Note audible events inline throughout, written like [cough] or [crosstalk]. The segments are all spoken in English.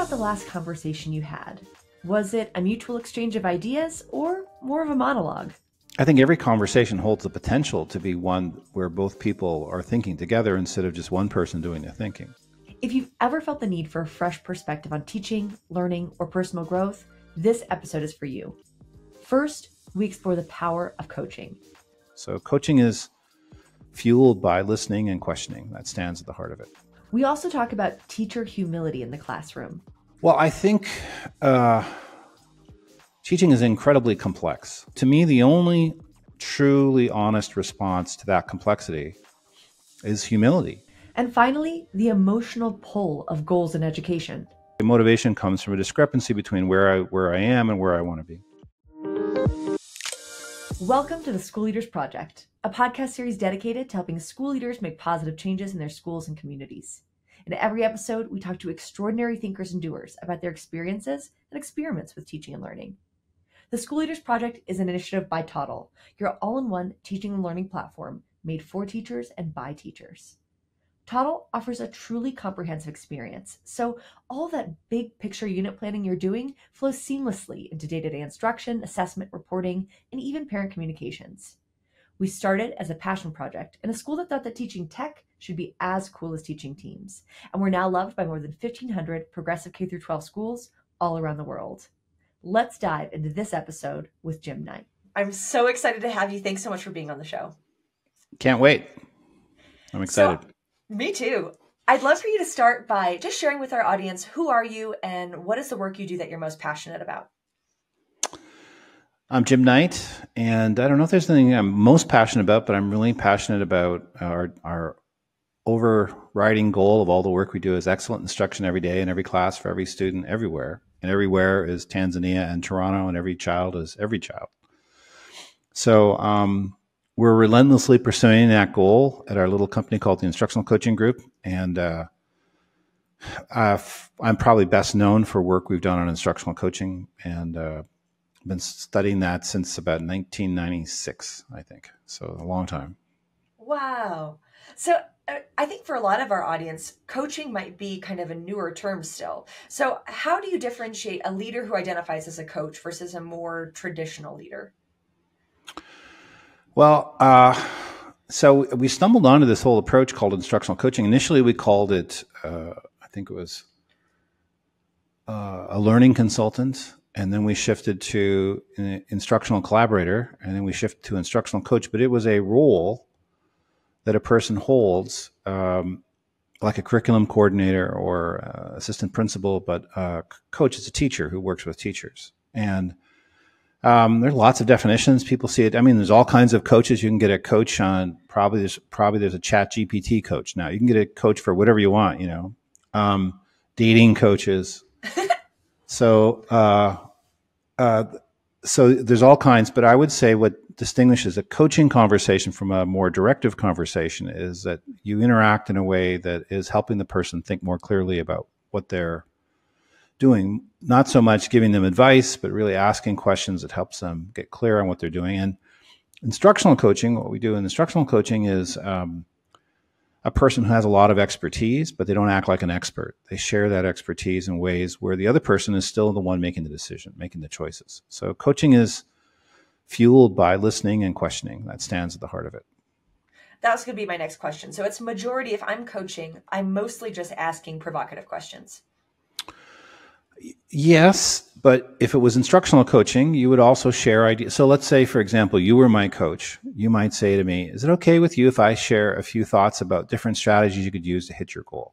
about the last conversation you had? Was it a mutual exchange of ideas or more of a monologue? I think every conversation holds the potential to be one where both people are thinking together instead of just one person doing the thinking. If you've ever felt the need for a fresh perspective on teaching, learning, or personal growth, this episode is for you. First, we explore the power of coaching. So, coaching is fueled by listening and questioning. That stands at the heart of it. We also talk about teacher humility in the classroom. Well, I think uh, teaching is incredibly complex. To me, the only truly honest response to that complexity is humility. And finally, the emotional pull of goals in education. The motivation comes from a discrepancy between where I where I am and where I want to be. Welcome to the School Leaders Project, a podcast series dedicated to helping school leaders make positive changes in their schools and communities. In every episode, we talk to extraordinary thinkers and doers about their experiences and experiments with teaching and learning. The School Leaders Project is an initiative by Toddle, your all in one teaching and learning platform made for teachers and by teachers. Toddle offers a truly comprehensive experience, so all that big picture unit planning you're doing flows seamlessly into day to day instruction, assessment, reporting, and even parent communications. We started as a passion project in a school that thought that teaching tech should be as cool as teaching teams, and we're now loved by more than 1,500 progressive K 12 schools all around the world. Let's dive into this episode with Jim Knight. I'm so excited to have you. Thanks so much for being on the show. Can't wait. I'm excited. So, me too. I'd love for you to start by just sharing with our audience who are you and what is the work you do that you're most passionate about? I'm Jim Knight, and I don't know if there's anything I'm most passionate about, but I'm really passionate about our, our overriding goal of all the work we do is excellent instruction every day in every class for every student everywhere. And everywhere is Tanzania and Toronto, and every child is every child. So um, we're relentlessly pursuing that goal at our little company called the Instructional Coaching Group. And uh, I'm probably best known for work we've done on instructional coaching and uh, been studying that since about 1996, I think. So a long time. Wow. So I think for a lot of our audience, coaching might be kind of a newer term still. So, how do you differentiate a leader who identifies as a coach versus a more traditional leader? Well, uh, so we stumbled onto this whole approach called instructional coaching. Initially, we called it, uh, I think it was uh, a learning consultant, and then we shifted to instructional collaborator, and then we shifted to instructional coach. But it was a role that a person holds, um, like a curriculum coordinator or uh, assistant principal, but uh, coach is a teacher who works with teachers. And um, there's lots of definitions. People see it. I mean, there's all kinds of coaches. You can get a coach on probably there's probably there's a Chat GPT coach now. You can get a coach for whatever you want. You know, um, dating coaches. [laughs] so uh, uh, so there's all kinds. But I would say what distinguishes a coaching conversation from a more directive conversation is that you interact in a way that is helping the person think more clearly about what they're doing not so much giving them advice, but really asking questions that helps them get clear on what they're doing. And instructional coaching, what we do in instructional coaching is um, a person who has a lot of expertise, but they don't act like an expert. They share that expertise in ways where the other person is still the one making the decision, making the choices. So coaching is fueled by listening and questioning. That stands at the heart of it. That was going to be my next question. So it's majority, if I'm coaching, I'm mostly just asking provocative questions. Yes, but if it was instructional coaching, you would also share ideas. So let's say, for example, you were my coach. You might say to me, Is it okay with you if I share a few thoughts about different strategies you could use to hit your goal?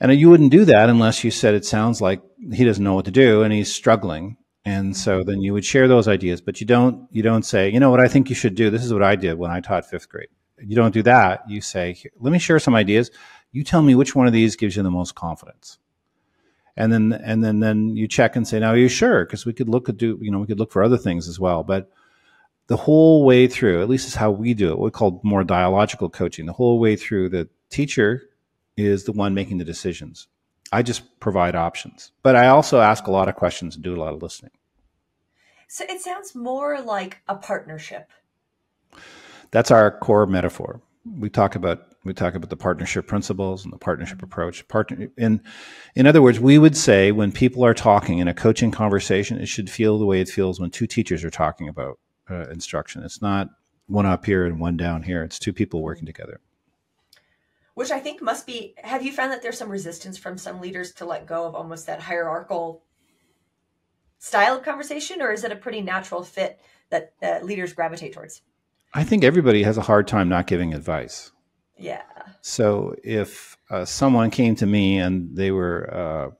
And you wouldn't do that unless you said it sounds like he doesn't know what to do and he's struggling. And so then you would share those ideas, but you don't you don't say, you know what I think you should do. This is what I did when I taught fifth grade. You don't do that. You say, let me share some ideas. You tell me which one of these gives you the most confidence and then and then then you check and say, "Now, are you sure?" Because we could look at do you know we could look for other things as well, but the whole way through, at least is how we do it. We call more dialogical coaching. The whole way through, the teacher is the one making the decisions. I just provide options, but I also ask a lot of questions and do a lot of listening. So it sounds more like a partnership. That's our core metaphor. We talk about we talk about the partnership principles and the partnership approach. Partner in in other words, we would say when people are talking in a coaching conversation, it should feel the way it feels when two teachers are talking about uh, instruction. It's not one up here and one down here. It's two people working together. Which I think must be. Have you found that there's some resistance from some leaders to let go of almost that hierarchical style of conversation, or is it a pretty natural fit that uh, leaders gravitate towards? I think everybody has a hard time not giving advice. Yeah. So if uh, someone came to me and they were uh,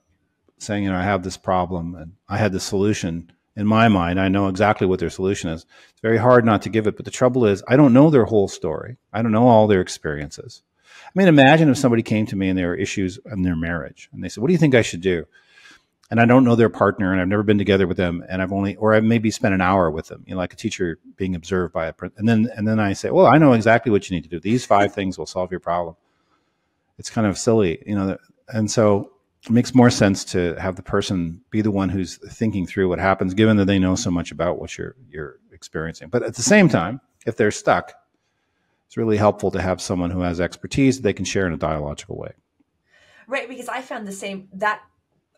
saying, you know, I have this problem and I had the solution in my mind, I know exactly what their solution is. It's very hard not to give it. But the trouble is, I don't know their whole story. I don't know all their experiences. I mean, imagine if somebody came to me and there were issues in their marriage and they said, What do you think I should do? And I don't know their partner and I've never been together with them and I've only or I've maybe spent an hour with them, you know, like a teacher being observed by a and then and then I say, well, I know exactly what you need to do. These five things will solve your problem. It's kind of silly, you know, and so it makes more sense to have the person be the one who's thinking through what happens, given that they know so much about what you're you're experiencing. But at the same time, if they're stuck, it's really helpful to have someone who has expertise that they can share in a dialogical way. Right, because I found the same that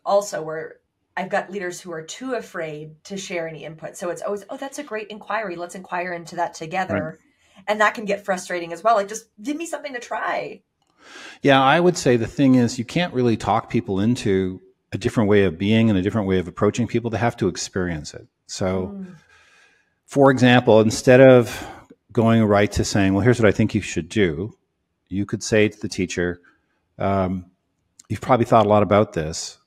also where I've got leaders who are too afraid to share any input. So it's always, oh, that's a great inquiry. Let's inquire into that together. Right. And that can get frustrating as well. Like, just give me something to try. Yeah, I would say the thing is, you can't really talk people into a different way of being and a different way of approaching people. They have to experience it. So, mm. for example, instead of going right to saying, well, here's what I think you should do, you could say to the teacher, um, you've probably thought a lot about this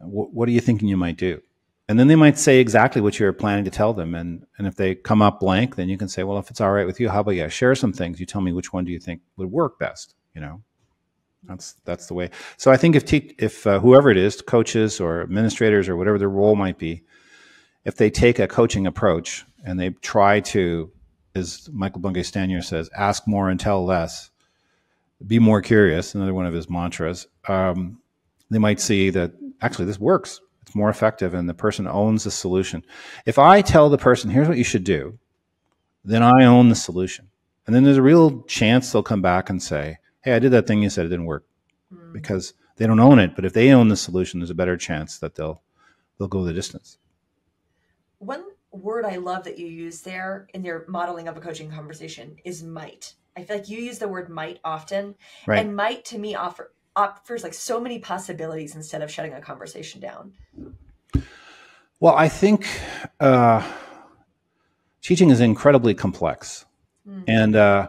what are you thinking you might do? And then they might say exactly what you're planning to tell them. And, and if they come up blank, then you can say, well, if it's all right with you, how about you share some things? You tell me which one do you think would work best, you know? That's that's the way. So I think if te- if uh, whoever it is, coaches or administrators or whatever their role might be, if they take a coaching approach and they try to, as Michael Bungay Stanier says, ask more and tell less, be more curious. Another one of his mantras. Um, they might see that actually this works. It's more effective and the person owns the solution. If I tell the person, here's what you should do, then I own the solution. And then there's a real chance they'll come back and say, hey, I did that thing you said it didn't work mm. because they don't own it. But if they own the solution, there's a better chance that they'll they'll go the distance. One word I love that you use there in your modeling of a coaching conversation is might. I feel like you use the word might often, right. and might to me offer offers like so many possibilities instead of shutting a conversation down? Well, I think uh, teaching is incredibly complex. Mm-hmm. And, uh,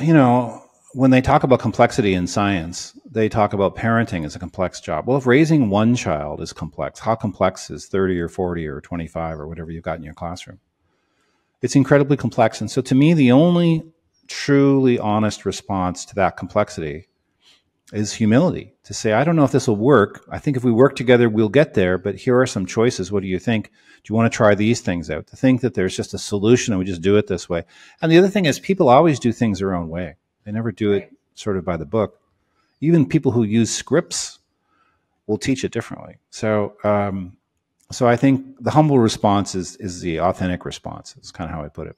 you know, when they talk about complexity in science, they talk about parenting as a complex job. Well, if raising one child is complex, how complex is 30 or 40 or 25 or whatever you've got in your classroom? It's incredibly complex. And so to me, the only truly honest response to that complexity is humility to say, I don't know if this will work. I think if we work together, we'll get there, but here are some choices. What do you think? Do you want to try these things out? To think that there's just a solution and we just do it this way. And the other thing is, people always do things their own way, they never do it sort of by the book. Even people who use scripts will teach it differently. So, um, so I think the humble response is, is the authentic response. It's kind of how I put it.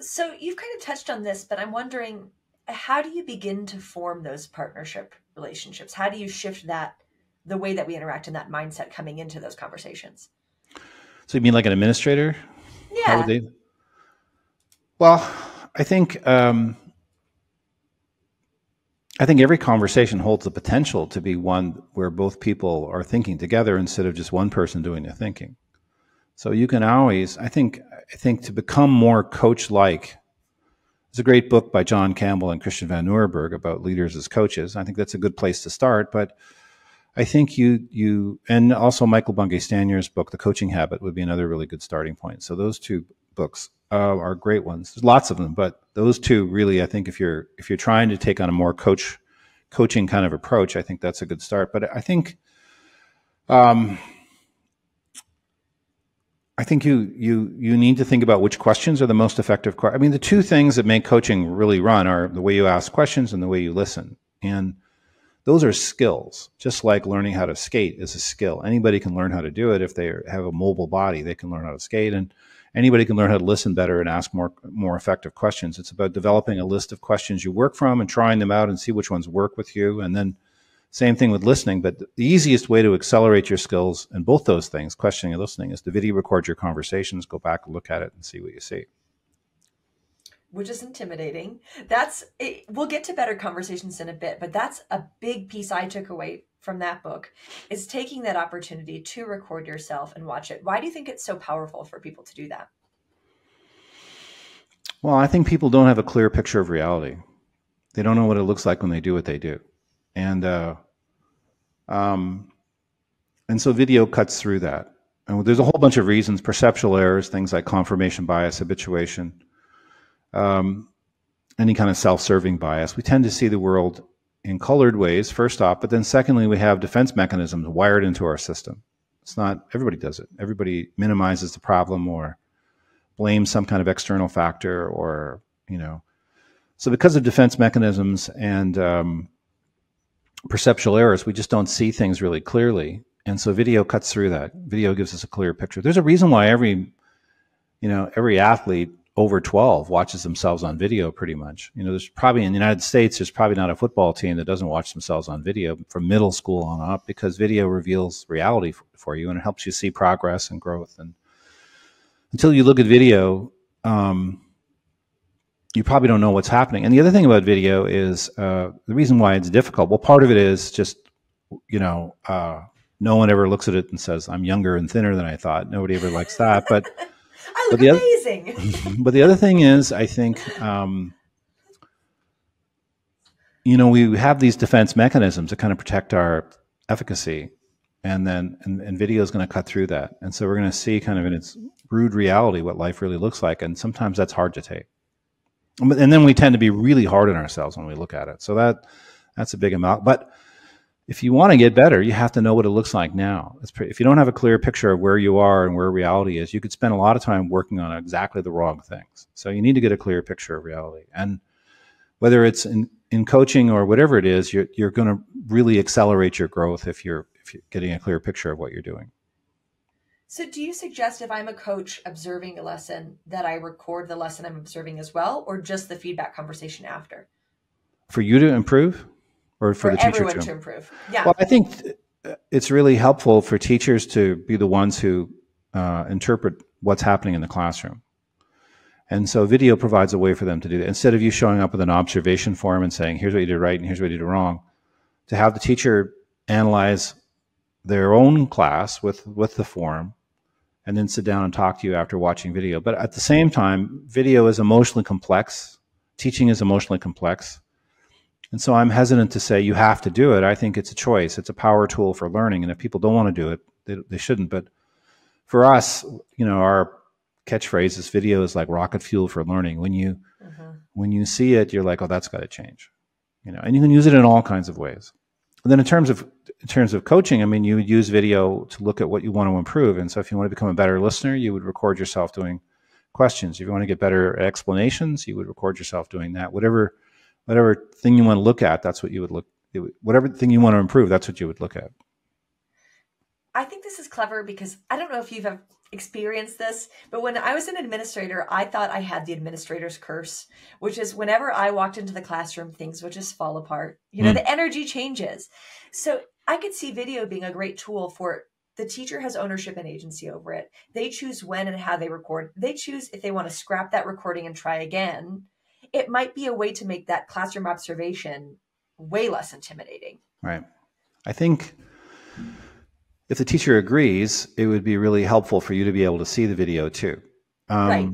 So you've kind of touched on this, but I'm wondering how do you begin to form those partnership relationships? How do you shift that, the way that we interact in that mindset coming into those conversations? So you mean like an administrator? Yeah. They... Well, I think um, I think every conversation holds the potential to be one where both people are thinking together instead of just one person doing the thinking. So you can always, I think, I think to become more coach-like there's a great book by John Campbell and Christian Van Nieuwerburgh about leaders as coaches. I think that's a good place to start. But I think you you and also Michael Bungay Stanier's book, The Coaching Habit, would be another really good starting point. So those two books uh, are great ones. There's lots of them, but those two really, I think, if you're if you're trying to take on a more coach coaching kind of approach, I think that's a good start. But I think. Um, I think you you you need to think about which questions are the most effective. I mean, the two things that make coaching really run are the way you ask questions and the way you listen. And those are skills. Just like learning how to skate is a skill. Anybody can learn how to do it if they have a mobile body. They can learn how to skate, and anybody can learn how to listen better and ask more more effective questions. It's about developing a list of questions you work from and trying them out and see which ones work with you. And then same thing with listening. But the easiest way to accelerate your skills in both those things, questioning and listening, is to video record your conversations, go back and look at it and see what you see which is intimidating. That's it, we'll get to better conversations in a bit, but that's a big piece I took away from that book is taking that opportunity to record yourself and watch it. Why do you think it's so powerful for people to do that? Well, I think people don't have a clear picture of reality. They don't know what it looks like when they do what they do, and uh, um, and so video cuts through that. And there's a whole bunch of reasons: perceptual errors, things like confirmation bias, habituation, um, any kind of self-serving bias. We tend to see the world in colored ways, first off, but then secondly, we have defense mechanisms wired into our system. It's not everybody does it. Everybody minimizes the problem or blames some kind of external factor or you know. So because of defense mechanisms and um, perceptual errors, we just don't see things really clearly. And so video cuts through that. Video gives us a clear picture. There's a reason why every, you know, every athlete over 12 watches themselves on video pretty much. You know, there's probably in the United States, there's probably not a football team that doesn't watch themselves on video from middle school on up because video reveals reality for, for you and it helps you see progress and growth. And until you look at video, um, you probably don't know what's happening. And the other thing about video is uh, the reason why it's difficult. Well, part of it is just, you know, uh, no one ever looks at it and says, I'm younger and thinner than I thought. Nobody ever likes that. But [laughs] I look amazing. Other, [laughs] but the other thing is, I think, um, you know, we have these defense mechanisms to kind of protect our efficacy. And then, and, and video is going to cut through that. And so we're going to see kind of in its rude reality what life really looks like. And sometimes that's hard to take. And then we tend to be really hard on ourselves when we look at it. So that, that's a big amount. But, if you want to get better, you have to know what it looks like now. If you don't have a clear picture of where you are and where reality is, you could spend a lot of time working on exactly the wrong things. So you need to get a clear picture of reality. And whether it's in, in coaching or whatever it is, you're, you're going to really accelerate your growth if you're, if you're getting a clear picture of what you're doing. So, do you suggest if I'm a coach observing a lesson that I record the lesson I'm observing as well, or just the feedback conversation after? For you to improve? or for, for the teacher to, to improve. Yeah. Well, I think it's really helpful for teachers to be the ones who uh, interpret what's happening in the classroom. And so video provides a way for them to do that. Instead of you showing up with an observation form and saying, here's what you did right and here's what you did wrong, to have the teacher analyze their own class with, with the form and then sit down and talk to you after watching video. But at the same time, video is emotionally complex. Teaching is emotionally complex. And so I'm hesitant to say you have to do it. I think it's a choice. It's a power tool for learning. And if people don't want to do it, they, they shouldn't. But for us, you know, our catchphrase is video is like rocket fuel for learning. When you uh-huh. when you see it, you're like, oh, that's got to change. You know, and you can use it in all kinds of ways. Then in terms of in terms of coaching, I mean, you would use video to look at what you want to improve. And so if you want to become a better listener, you would record yourself doing questions. If you want to get better explanations, you would record yourself doing that. Whatever whatever thing you want to look at, that's what you would look. Whatever thing you want to improve, that's what you would look at. I think this is clever because I don't know if you've experienced this, but when I was an administrator, I thought I had the administrator's curse, which is whenever I walked into the classroom, things would just fall apart. You know, mm. the energy changes. So I could see video being a great tool for the teacher has ownership and agency over it. They choose when and how they record. They choose if they want to scrap that recording and try again it might be a way to make that classroom observation way less intimidating. Right. I think if the teacher agrees, it would be really helpful for you to be able to see the video too. Um, right.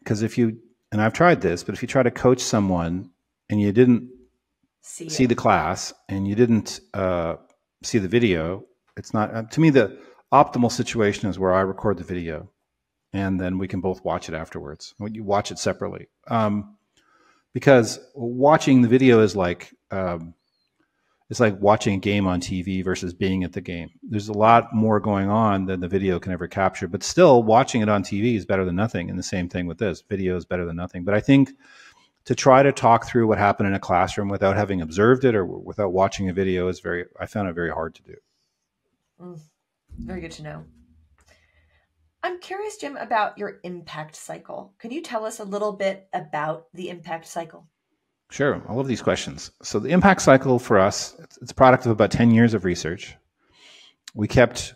Because if you, and I've tried this, but if you try to coach someone and you didn't see, see the class and you didn't uh, see the video, it's not, uh, to me, the optimal situation is where I record the video and then we can both watch it afterwards. You watch it separately. Um, because watching the video is like um, it's like watching a game on TV versus being at the game. There's a lot more going on than the video can ever capture, but still watching it on TV is better than nothing. And the same thing with this video is better than nothing. But I think to try to talk through what happened in a classroom without having observed it or without watching a video is very, I found it very hard to do. Mm, very good to know. I'm curious, Jim, about your impact cycle. Can you tell us a little bit about the impact cycle? Sure. I love these questions. So, the impact cycle for us, it's a product of about 10 years of research. We kept,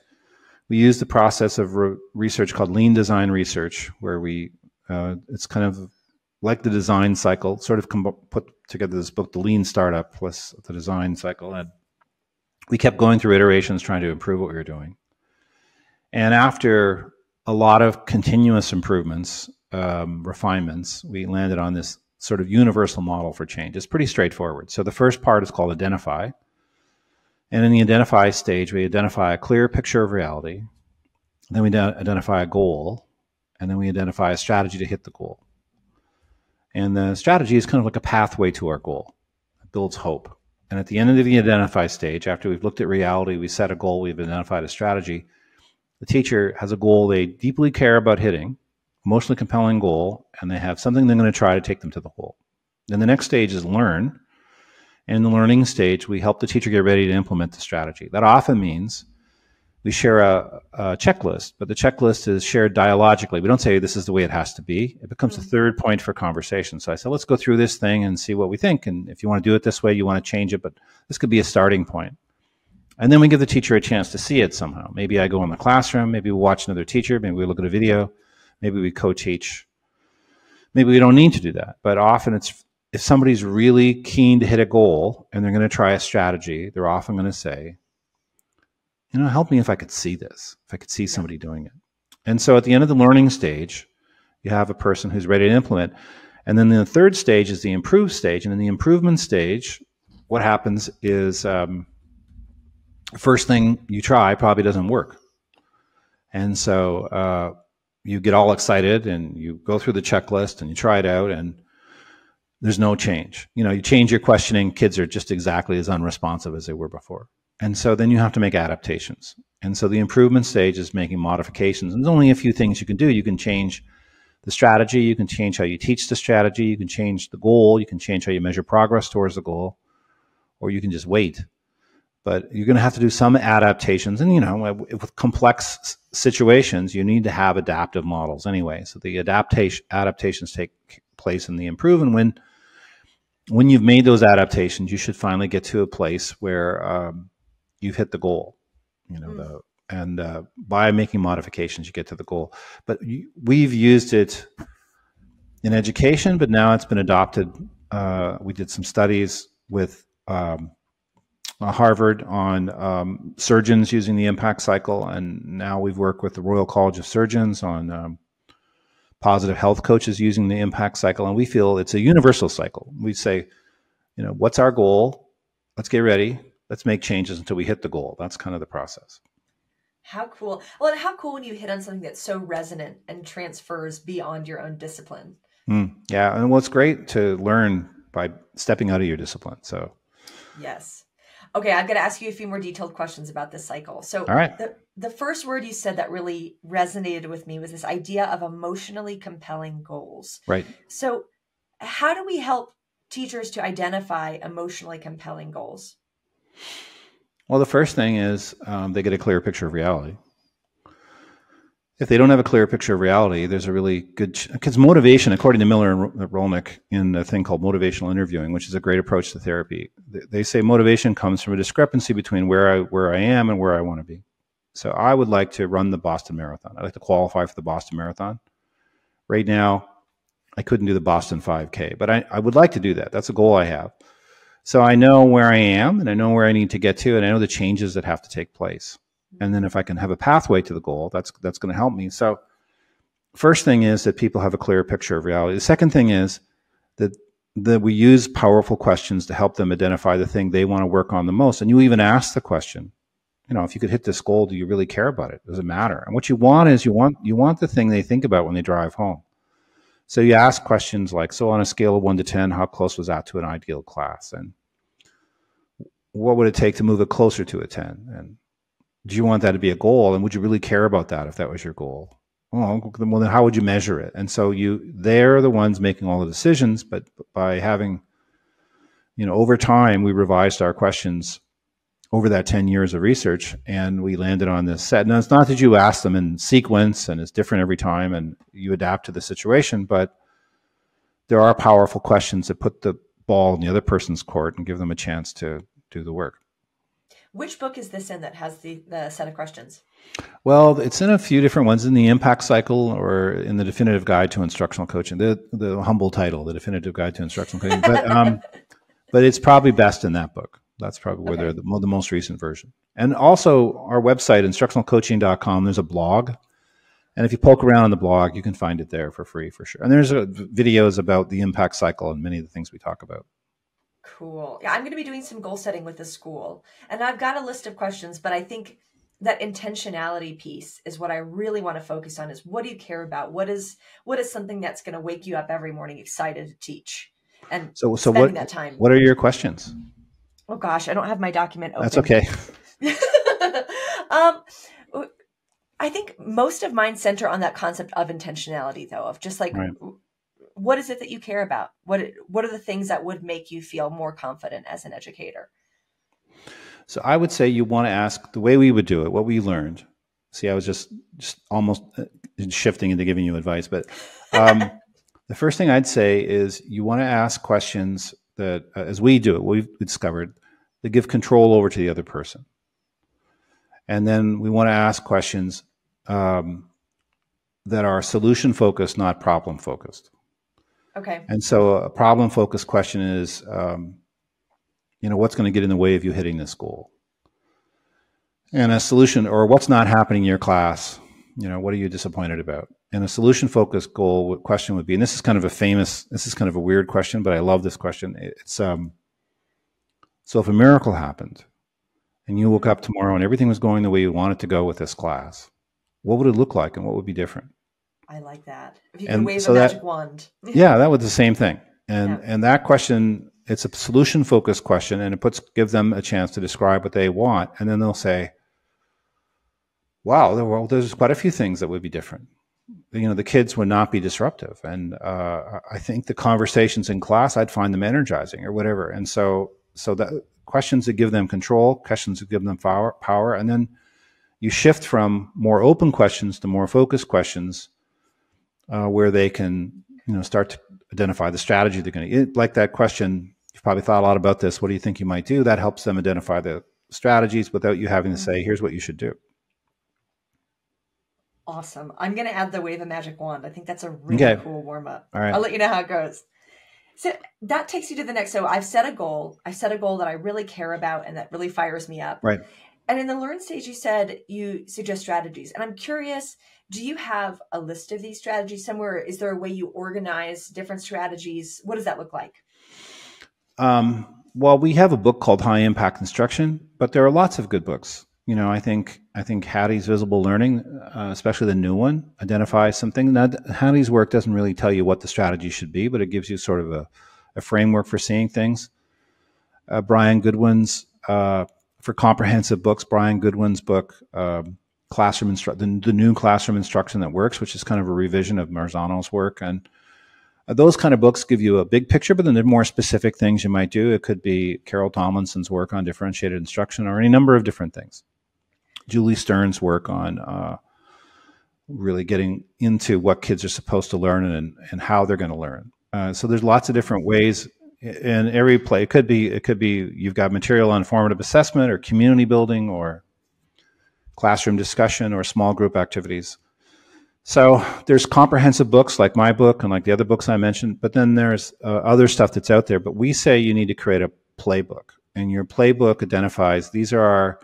we used the process of re- research called lean design research, where we, uh, it's kind of like the design cycle, sort of put together this book, The Lean Startup, plus the design cycle. And we kept going through iterations trying to improve what we were doing. And after a lot of continuous improvements, um, refinements, we landed on this sort of universal model for change. It's pretty straightforward. So the first part is called identify. And in the identify stage, we identify a clear picture of reality. Then we identify a goal. And then we identify a strategy to hit the goal. And the strategy is kind of like a pathway to our goal. It builds hope. And at the end of the identify stage, after we've looked at reality, we set a goal, we've identified a strategy, the teacher has a goal they deeply care about hitting, emotionally compelling goal, and they have something they're going to try to take them to the goal. Then the next stage is learn. And in the learning stage, we help the teacher get ready to implement the strategy. That often means we share a, a, checklist, but the checklist is shared dialogically. We don't say this is the way it has to be. It becomes mm-hmm. a third point for conversation. So I said, let's go through this thing and see what we think. And if you want to do it this way, you want to change it, but this could be a starting point. And then we give the teacher a chance to see it somehow. Maybe I go in the classroom, maybe we watch another teacher, maybe we look at a video, maybe we co-teach. Maybe we don't need to do that. But often it's if somebody's really keen to hit a goal and they're going to try a strategy, they're often going to say, you know, help me if I could see this, if I could see somebody doing it. And so at the end of the learning stage, you have a person who's ready to implement. And then the third stage is the improve stage. And in the improvement stage, what happens is um, first thing you try probably doesn't work. And so uh, you get all excited and you go through the checklist and you try it out and there's no change. You know, you change your questioning, kids are just exactly as unresponsive as they were before. And so then you have to make adaptations. And so the improvement stage is making modifications. And there's only a few things you can do. You can change the strategy, you can change how you teach the strategy, you can change the goal, you can change how you measure progress towards the goal, or you can just wait. But you're going to have to do some adaptations. And, you know, with complex situations, you need to have adaptive models anyway. So the adaptation adaptations take place in the improve. And when when you've made those adaptations, you should finally get to a place where um, you've hit the goal. You know, mm. the, and uh, by making modifications, you get to the goal. But we've used it in education, but now it's been adopted. Uh, we did some studies with um, uh, Harvard on um, surgeons using the impact cycle, and now we've worked with the Royal College of Surgeons on um, positive health coaches using the impact cycle, and we feel it's a universal cycle. We say, you know, what's our goal? Let's get ready let's make changes until we hit the goal. That's kind of the process. How cool. Well, and how cool when you hit on something that's so resonant and transfers beyond your own discipline. Mm, yeah. And well, it's great to learn by stepping out of your discipline. So, yes. Okay, I'm going to ask you a few more detailed questions about this cycle. So, All right. the, the first word you said that really resonated with me was this idea of emotionally compelling goals. Right. So, how do we help teachers to identify emotionally compelling goals? Well, the first thing is um, they get a clear picture of reality. If they don't have a clear picture of reality, there's a really good because motivation, according to Miller and Rollnick, uh, in a thing called motivational interviewing, which is a great approach to therapy, they say motivation comes from a discrepancy between where I where I am and where I want to be. So I would like to run the Boston Marathon. I'd like to qualify for the Boston Marathon. Right now, I couldn't do the Boston 5K, but I, I would like to do that. That's a goal I have. So I know where I am and I know where I need to get to and I know the changes that have to take place. And then if I can have a pathway to the goal, that's that's going to help me. So first thing is that people have a clear picture of reality. The second thing is that that we use powerful questions to help them identify the thing they want to work on the most. And you even ask the question, you know, if you could hit this goal, do you really care about it? Does it matter? And what you want is you want you want the thing they think about when they drive home. So you ask questions like, so on a scale of one to 10, how close was that to an ideal class? And what would it take to move it closer to a 10? And do you want that to be a goal? And would you really care about that if that was your goal? Well, well then how would you measure it? And so you, they're the ones making all the decisions, but by having, you know, over time, we revised our questions over that 10 years of research and we landed on this set. Now, it's not that you ask them in sequence and it's different every time and you adapt to the situation, but there are powerful questions that put the ball in the other person's court and give them a chance to do the work. Which book is this in that has the, the set of questions? Well, it's in a few different ones in the Impact Cycle or in the Definitive Guide to Instructional Coaching. The the humble title, the Definitive Guide to Instructional Coaching, but um, [laughs] but it's probably best in that book. That's probably where okay. they're the, the, most recent version. And also our website, instructionalcoaching.com, there's a blog. And if you poke around on the blog, you can find it there for free for sure. And there's uh, videos about the impact cycle and many of the things we talk about. Cool. Yeah, I'm going to be doing some goal setting with the school. And I've got a list of questions, but I think that intentionality piece is what I really want to focus on is what do you care about? What is what is something that's going to wake you up every morning excited to teach? And so so what that time. What are your questions? Oh gosh, I don't have my document open. That's okay. [laughs] um, I think most of mine center on that concept of intentionality, though, of just like right. What is it that you care about? What what are the things that would make you feel more confident as an educator? So I would say you want to ask the way we would do it, what we learned. See, I was just just almost uh, shifting into giving you advice, but um, [laughs] the first thing I'd say is you want to ask questions that, uh, as we do it, we've discovered, that give control over to the other person. And then we want to ask questions um, that are solution focused, not problem focused. Okay. And so a problem focused question is, um, you know, what's going to get in the way of you hitting this goal? And a solution, or what's not happening in your class? You know, what are you disappointed about? And a solution focused goal question would be, and this is kind of a famous, this is kind of a weird question, but I love this question. It's, um, so if a miracle happened and you woke up tomorrow and everything was going the way you wanted to go with this class, what would it look like and what would be different? I like that. If you could wave so a magic that, wand. [laughs] yeah, that was the same thing. And yeah. and that question, it's a solution focused question and it puts give them a chance to describe what they want. And then they'll say, Wow, well, there's quite a few things that would be different you know the kids would not be disruptive and uh, i think the conversations in class i'd find them energizing or whatever and so so that questions that give them control questions that give them power power and then you shift from more open questions to more focused questions uh, where they can you know start to identify the strategy they're going to like that question you've probably thought a lot about this what do you think you might do that helps them identify the strategies without you having to say here's what you should do Awesome. I'm going to add the wave of magic wand. I think that's a really okay. cool warm up. All right. I'll let you know how it goes. So that takes you to the next. So I've set a goal. I set a goal that I really care about and that really fires me up. Right. And in the learn stage, you said you suggest strategies. And I'm curious, do you have a list of these strategies somewhere? Is there a way you organize different strategies? What does that look like? Um, well, we have a book called High Impact Instruction, but there are lots of good books you know, I think I think Hattie's visible learning, uh, especially the new one, identifies something. Now, Hattie's work doesn't really tell you what the strategy should be, but it gives you sort of a, a framework for seeing things. Uh, Bryan Goodwin's uh, for comprehensive books, Bryan Goodwin's book, um, classroom instru- the, the, new classroom instruction that works, which is kind of a revision of Marzano's work, and uh, those kind of books give you a big picture, but then there are more specific things you might do. It could be Carol Tomlinson's work on differentiated instruction, or any number of different things. Julie Stern's work on uh, really getting into what kids are supposed to learn and, and how they're going to learn. Uh, so there's lots of different ways in every play. It could be it could be you've got material on formative assessment or community building or classroom discussion or small group activities. So there's comprehensive books like my book and like the other books I mentioned, but then there's uh, other stuff that's out there. But we say you need to create a playbook, and your playbook identifies these are our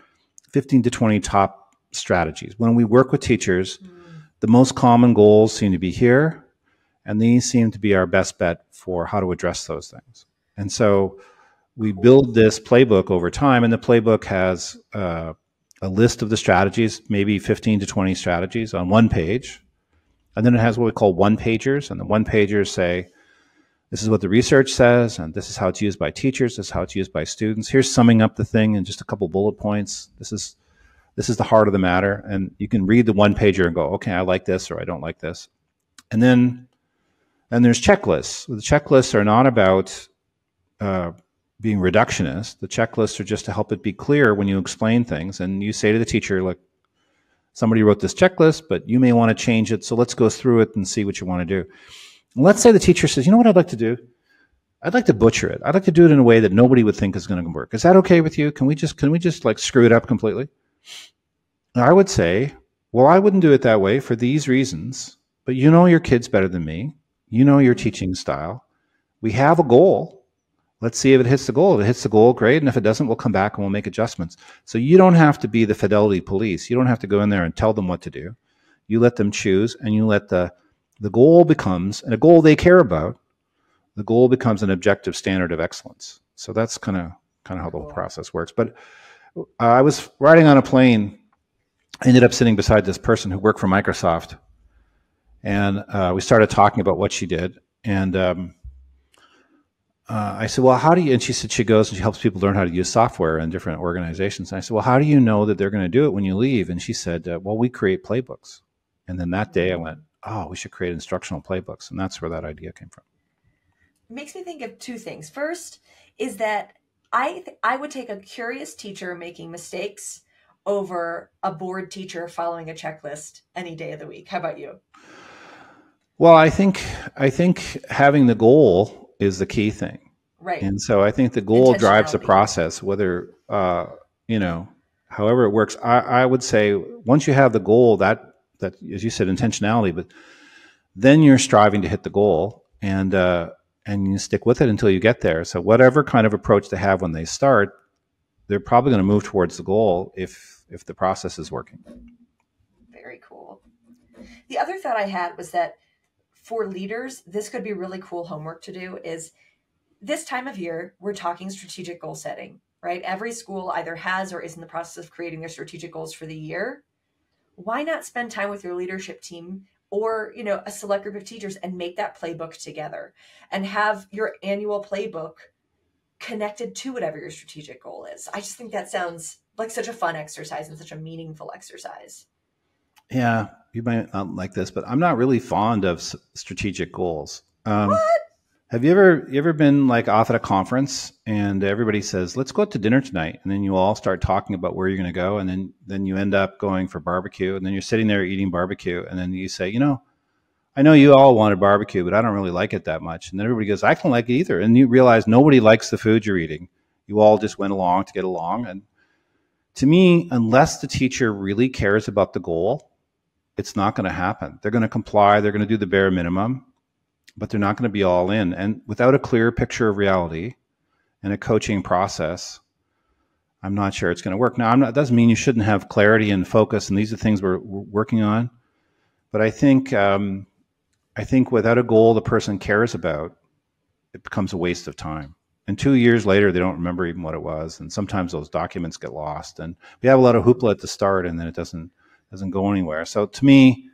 15 to 20 top strategies. When we work with teachers, mm. the most common goals seem to be here, and these seem to be our best bet for how to address those things. And so we build this playbook over time, and the playbook has uh, a list of the strategies, maybe 15 to 20 strategies on one page. And then it has what we call one pagers, and the one pagers say, this is what the research says, and this is how it's used by teachers. This is how it's used by students. Here's summing up the thing in just a couple bullet points. This is this is the heart of the matter, and you can read the one pager and go, okay, I like this or I don't like this, and then and there's checklists. The checklists are not about uh, being reductionist. The checklists are just to help it be clear when you explain things. And you say to the teacher, like, somebody wrote this checklist, but you may want to change it. So let's go through it and see what you want to do. And let's say the teacher says, you know what I'd like to do? I'd like to butcher it. I'd like to do it in a way that nobody would think is going to work. Is that okay with you? Can we just can we just like screw it up completely? I would say, well, I wouldn't do it that way for these reasons. But you know your kids better than me. You know your teaching style. We have a goal Let's see if it hits the goal. If it hits the goal, great. And if it doesn't, we'll come back and we'll make adjustments. So you don't have to be the fidelity police. You don't have to go in there and tell them what to do. You let them choose and you let the the goal becomes and a goal they care about, the goal becomes an objective standard of excellence. So that's kind of kind of how the whole process works. But uh, I was riding on a plane, I ended up sitting beside this person who worked for Microsoft, and uh, we started talking about what she did. And um, uh, I said, well, how do you, and she said she goes and she helps people learn how to use software in different organizations. And I said, well, how do you know that they're going to do it when you leave? And she said, uh, well, we create playbooks. And then that day I went, oh, we should create instructional playbooks. And that's where that idea came from. It makes me think of two things. First is that I, th- I would take a curious teacher making mistakes over a bored teacher following a checklist any day of the week. How about you? Well, I think, I think having the goal is the key thing. Right. And so I think the goal drives the process, whether, uh, you know, however it works. I, I would say once you have the goal, that, that, as you said, intentionality, but then you're striving to hit the goal and, uh, and you stick with it until you get there. So whatever kind of approach they have when they start, they're probably going to move towards the goal if, if the process is working. Very cool. The other thought I had was that for leaders, this could be really cool homework to do is this time of year, we're talking strategic goal setting, right? Every school either has or is in the process of creating their strategic goals for the year. Why not spend time with your leadership team or, you know, a select group of teachers and make that playbook together and have your annual playbook connected to whatever your strategic goal is. I just think that sounds like such a fun exercise and such a meaningful exercise. Yeah, you might not like this, but I'm not really fond of strategic goals. Um, what? Have you ever you ever been like off at a conference and everybody says, "Let's go out to dinner tonight," and then you all start talking about where you're going to go, and then then you end up going for barbecue, and then you're sitting there eating barbecue, and then you say, "You know, I know you all wanted barbecue, but I don't really like it that much," and then everybody goes, "I don't like it either," and you realize nobody likes the food you're eating. You all just went along to get along, and to me, unless the teacher really cares about the goal, it's not going to happen. They're going to comply, they're going to do the bare minimum, but they're not going to be all in. And without a clear picture of reality and a coaching process, I'm not sure it's going to work. Now, not, doesn't mean you shouldn't have clarity and focus, and these are things we're, we're working on. But I think um, I think without a goal the person cares about, it becomes a waste of time and two years later they don't remember even what it was and sometimes those documents get lost and we have a lot of hoopla at the start and then it doesn't doesn't go anywhere. So to me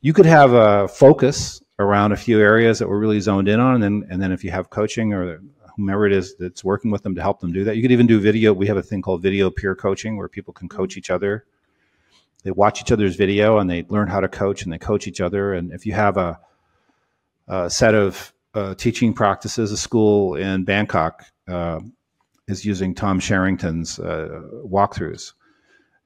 you could have a focus around a few areas that we're really zoned in on and then and then if you have coaching or whomever it is that's working with them to help them do that you could even do video. We have a thing called video peer coaching where people can coach each other. They watch each other's video and they learn how to coach and they coach each other. And if you have a, a set of uh, teaching practices. A school in Bangkok uh, is using Tom Sherrington's uh, walkthroughs,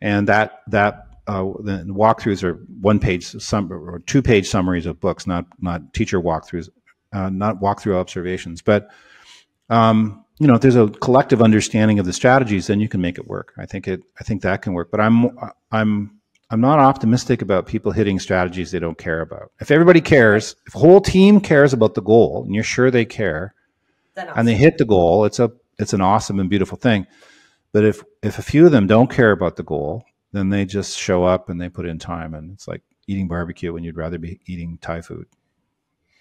and that that uh, the walkthroughs are one page some or two page summaries of books, not not teacher walkthroughs, uh, not walkthrough observations, but. Um, you know, if there's a collective understanding of the strategies, then you can make it work. I think it. I think that can work. But I'm I'm I'm not optimistic about people hitting strategies they don't care about. If everybody cares, if a whole team cares about the goal, and you're sure they care, awesome. and they hit the goal, it's a it's an awesome and beautiful thing. But if if a few of them don't care about the goal, then they just show up and they put in time, and it's like eating barbecue when you'd rather be eating Thai food.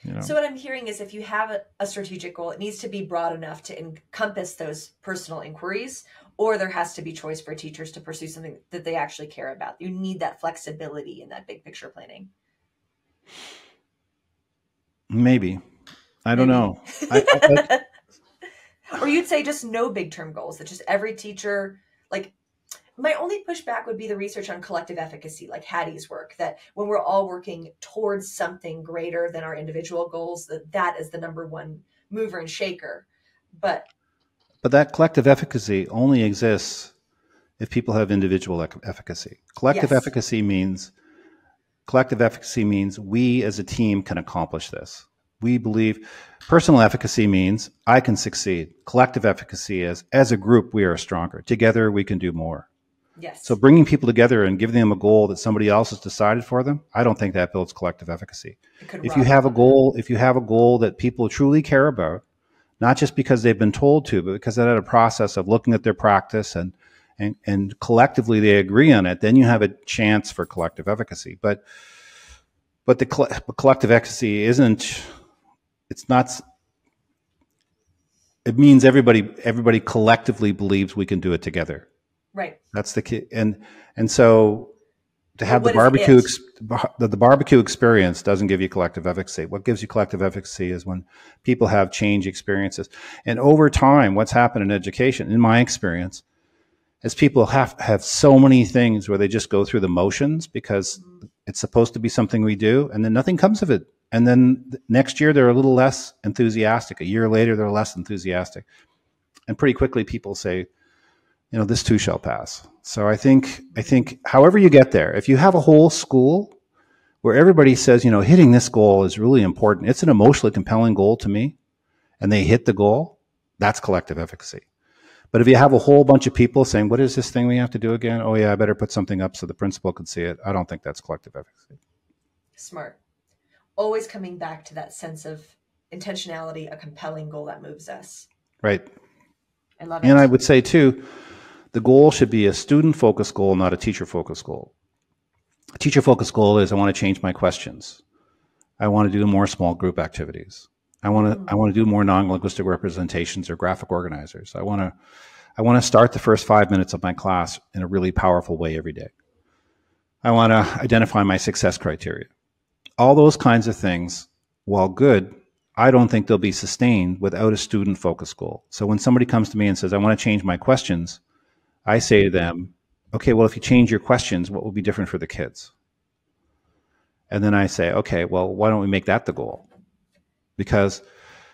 You know? So what I'm hearing is if you have a, a, strategic goal, it needs to be broad enough to encompass those personal inquiries, or there has to be choice for teachers to pursue something that they actually care about. You need that flexibility in that big picture planning. Maybe. I don't Maybe. know. I, I, [laughs] or you'd say just no big term goals, that just every teacher, like my only pushback would be the research on collective efficacy, like Hattie's work, that when we're all working towards something greater than our individual goals, that that is the number one mover and shaker. But But that collective efficacy only exists if people have individual efficacy. Collective yes. efficacy means collective efficacy means we as a team can accomplish this. We believe personal efficacy means I can succeed. Collective efficacy is as a group we are stronger. Together we can do more. Yes. So bringing people together and giving them a goal that somebody else has decided for them, I don't think that builds collective efficacy. If you have a goal, if you have a goal that people truly care about, not just because they've been told to, but because they had a process of looking at their practice and and, and collectively they agree on it, then you have a chance for collective efficacy. But but the collective efficacy isn't. It's not. It means everybody everybody collectively believes we can do it together. Right. That's the key, and and so to have the barbecue ex- the, the, barbecue experience doesn't give you collective efficacy. What gives you collective efficacy is when people have change experiences, and over time, what's happened in education, in my experience, is people have have so many things where they just go through the motions because mm-hmm. it's supposed to be something we do, and then nothing comes of it. And then next year they're a little less enthusiastic. A year later they're less enthusiastic, and pretty quickly people say you know, this too shall pass. So I think, I think however you get there, if you have a whole school where everybody says, you know, hitting this goal is really important, it's an emotionally compelling goal to me, and they hit the goal, that's collective efficacy. But if you have a whole bunch of people saying, what is this thing we have to do again? Oh, yeah, I better put something up so the principal can see it. I don't think that's collective efficacy. Smart. Always coming back to that sense of intentionality, a compelling goal that moves us. Right. I love it. And I would say, too, the goal should be a student focused goal, not a teacher focused goal. A teacher focused goal is I want to change my questions. I want to do more small group activities. I want to I want to do more non-linguistic representations or graphic organizers. I want to I want to start the first 5 minutes of my class in a really powerful way every day. I want to identify my success criteria. All those kinds of things, while good, I don't think they'll be sustained without a student focused goal. So when somebody comes to me and says, I want to change my questions, I say to them, okay, well, if you change your questions, what will be different for the kids? And then I say, okay, well, why don't we make that the goal? Because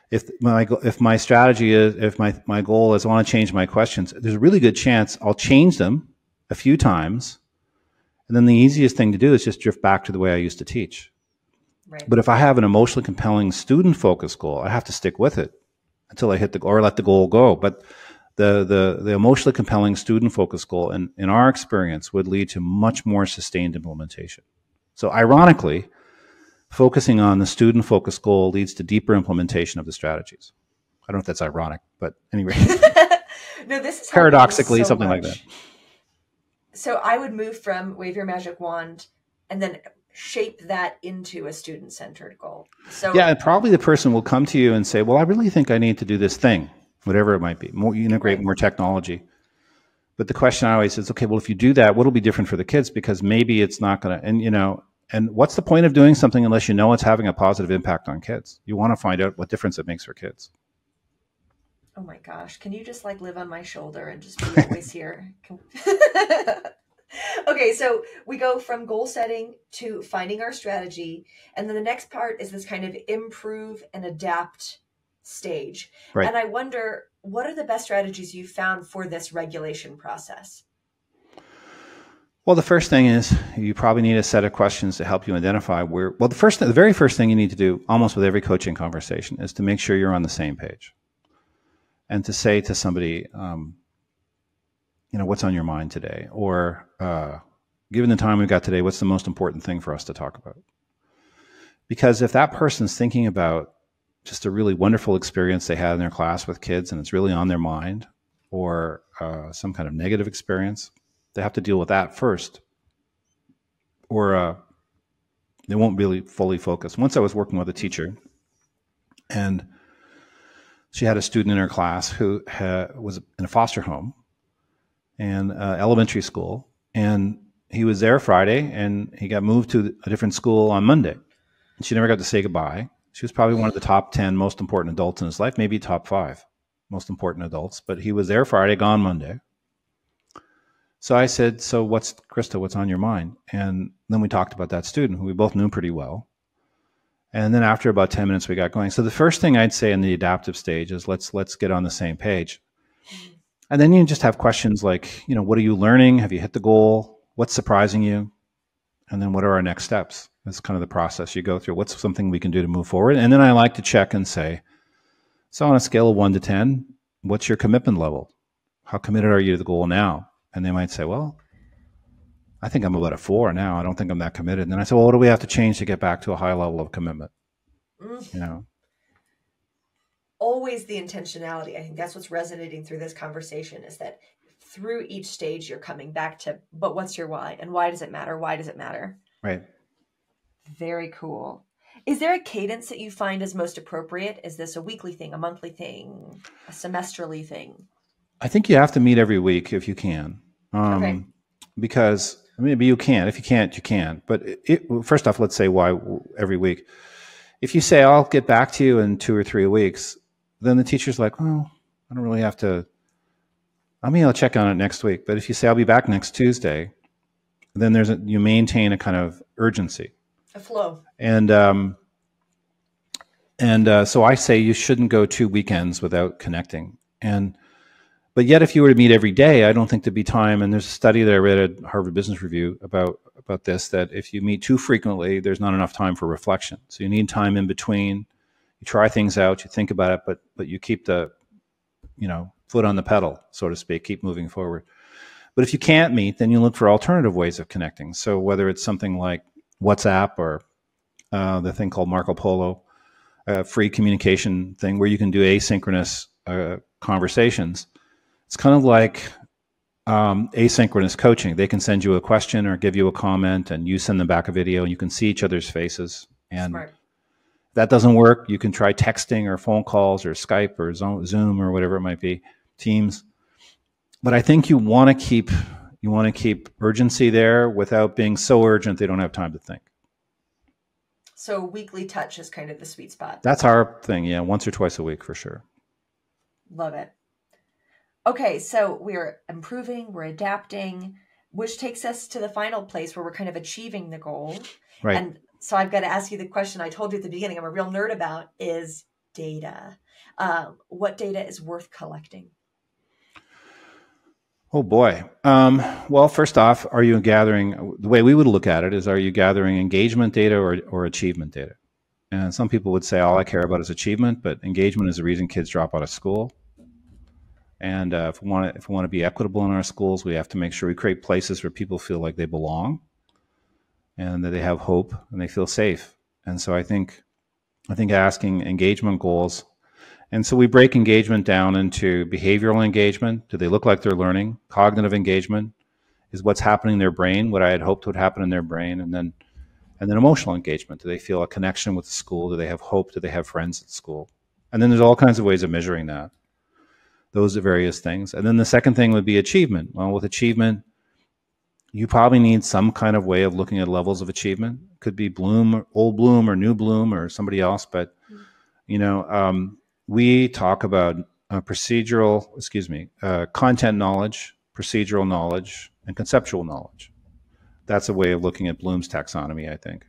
if my if my strategy is if my my goal is I want to change my questions, there's a really good chance I'll change them a few times, and then the easiest thing to do is just drift back to the way I used to teach. Right. But if I have an emotionally compelling student focused goal, I have to stick with it until I hit the goal or let the goal go. But the, the, the emotionally compelling student focused goal, in, in our experience, would lead to much more sustained implementation. So, ironically, focusing on the student focused goal leads to deeper implementation of the strategies. I don't know if that's ironic, but anyway. [laughs] no, this is paradoxically so something much. like that. So I would move from wave your magic wand and then shape that into a student centered goal. So yeah, and probably the person will come to you and say, "Well, I really think I need to do this thing." Whatever it might be. More integrate more technology. But the question I always is, okay, well, if you do that, what'll be different for the kids? Because maybe it's not going to, and you know, and what's the point of doing something unless you know it's having a positive impact on kids? You want to find out what difference it makes for kids. Oh my gosh, can you just like live on my shoulder and just be [laughs] always here? [laughs] okay, so we go from goal setting to finding our strategy, and then the next part is this kind of improve and adapt stage. Right. And I wonder what are the best strategies you found for this regulation process? Well, the first thing is you probably need a set of questions to help you identify where. Well, the first, the very first thing you need to do, almost with every coaching conversation, is to make sure you're on the same page, and to say to somebody, um, you know, what's on your mind today, or uh, given the time we've got today, what's the most important thing for us to talk about? Because if that person's thinking about just a really wonderful experience they had in their class with kids and it's really on their mind, or uh, some kind of negative experience, they have to deal with that first, or uh, they won't really fully focus. Once I was working with a teacher, and she had a student in her class who was in a foster home and uh, elementary school, and he was there Friday, and he got moved to a different school on Monday. And she never got to say goodbye. She was probably one of the top 10 most important adults in his life, maybe top five most important adults, but he was there Friday, gone Monday. So I said, So what's, Krista, what's on your mind? And then we talked about that student who we both knew pretty well. And then after about 10 minutes, we got going. So the first thing I'd say in the adaptive stage is let's, let's get on the same page. And then you just have questions like, you know, what are you learning? Have you hit the goal? What's surprising you? And then what are our next steps? That's kind of the process you go through. What's something we can do to move forward? And then I like to check and say, so on a scale of one to 10, what's your commitment level? How committed are you to the goal now? And they might say, well, I think I'm about a four now. I don't think I'm that committed. And then I say, well, what do we have to change to get back to a high level of commitment? Mm. You know, always the intentionality. I think that's what's resonating through this conversation is that through each stage you're coming back to, but what's your why? And why does it matter? Why does it matter? Right. Very cool. Is there a cadence that you find is most appropriate? Is this a weekly thing, a monthly thing, a semesterly thing? I think you have to meet every week if you can. Um, okay. Because maybe you can. If you can't, you can't. But it, it, first off, let's say why every week. If you say, I'll get back to you in two or three weeks, then the teacher's like, well, I don't really have to. I mean, I'll check on it next week. But if you say, I'll be back next Tuesday, then there's a, you maintain a kind of urgency. A flow. And, um, and uh, so I say you shouldn't go two weekends without connecting. And, but yet, if you were to meet every day, I don't think there'd be time. And there's a study that I read at Harvard Business Review about about this that if you meet too frequently, there's not enough time for reflection. So you need time in between you try things out, you think about it, but but you keep the you know foot on the pedal, so to speak, keep moving forward. But if you can't meet, then you look for alternative ways of connecting. So whether it's something like WhatsApp or uh, the thing called Marco Polo, a free communication thing where you can do asynchronous uh, conversations. It's kind of like um, asynchronous coaching. They can send you a question or give you a comment, and you send them back a video, and you can see each other's faces. And Smart that doesn't work, you can try texting or phone calls or Skype or Zoom or whatever it might be, Teams. But I think you want to keep you want to keep urgency there without being so urgent they don't have time to think. So weekly touch is kind of the sweet spot. That's our thing, yeah, once or twice a week for sure. Love it. Okay, so we're improving, we're adapting, which takes us to the final place where we're kind of achieving the goal. Right. And so I've got to ask you the question I told you at the beginning. I'm a real nerd about is data. Um, what data is worth collecting? Oh boy. Um, well, first off, are you gathering? The way we would look at it is: Are you gathering engagement data or, or achievement data? And some people would say all I care about is achievement, but engagement is the reason kids drop out of school. And uh, if we want to, if we want to be equitable in our schools, we have to make sure we create places where people feel like they belong and that they have hope and they feel safe. And so I think I think asking engagement goals. And so we break engagement down into behavioral engagement. Do they look like they're learning? Cognitive engagement is what's happening in their brain, what I had hoped would happen in their brain, and then and then emotional engagement. Do they feel a connection with the school? Do they have hope? Do they have friends at school? And then there's all kinds of ways of measuring that. Those are various things. And then the second thing would be achievement. Well, with achievement, you probably need some kind of way of looking at levels of achievement. Could be Bloom, old Bloom, or new Bloom, or somebody else. But you know, um, we talk about uh, procedural, excuse me, uh, content knowledge, procedural knowledge, and conceptual knowledge. That's a way of looking at Bloom's taxonomy, I think.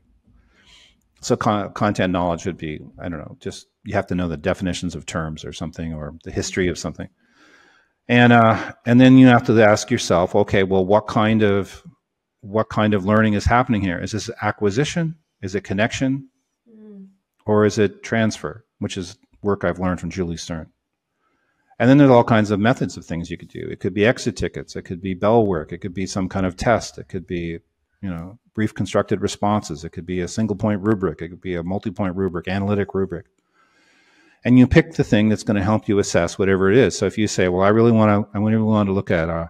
So con- content knowledge would be, I don't know, just you have to know the definitions of terms or something, or the history of something and uh, and then you have to ask yourself, okay, well, what kind of what kind of learning is happening here? Is this acquisition? Is it connection? Mm. Or is it transfer? Which is work I've learned from Julie Stern. And then there's all kinds of methods of things you could do. It could be exit tickets. It could be bell work. It could be some kind of test. It could be, you know, brief constructed responses. It could be a single point rubric. It could be a multi point rubric, analytic rubric and you pick the thing that's going to help you assess whatever it is. So if you say, well, I really want to, I really want to look at uh,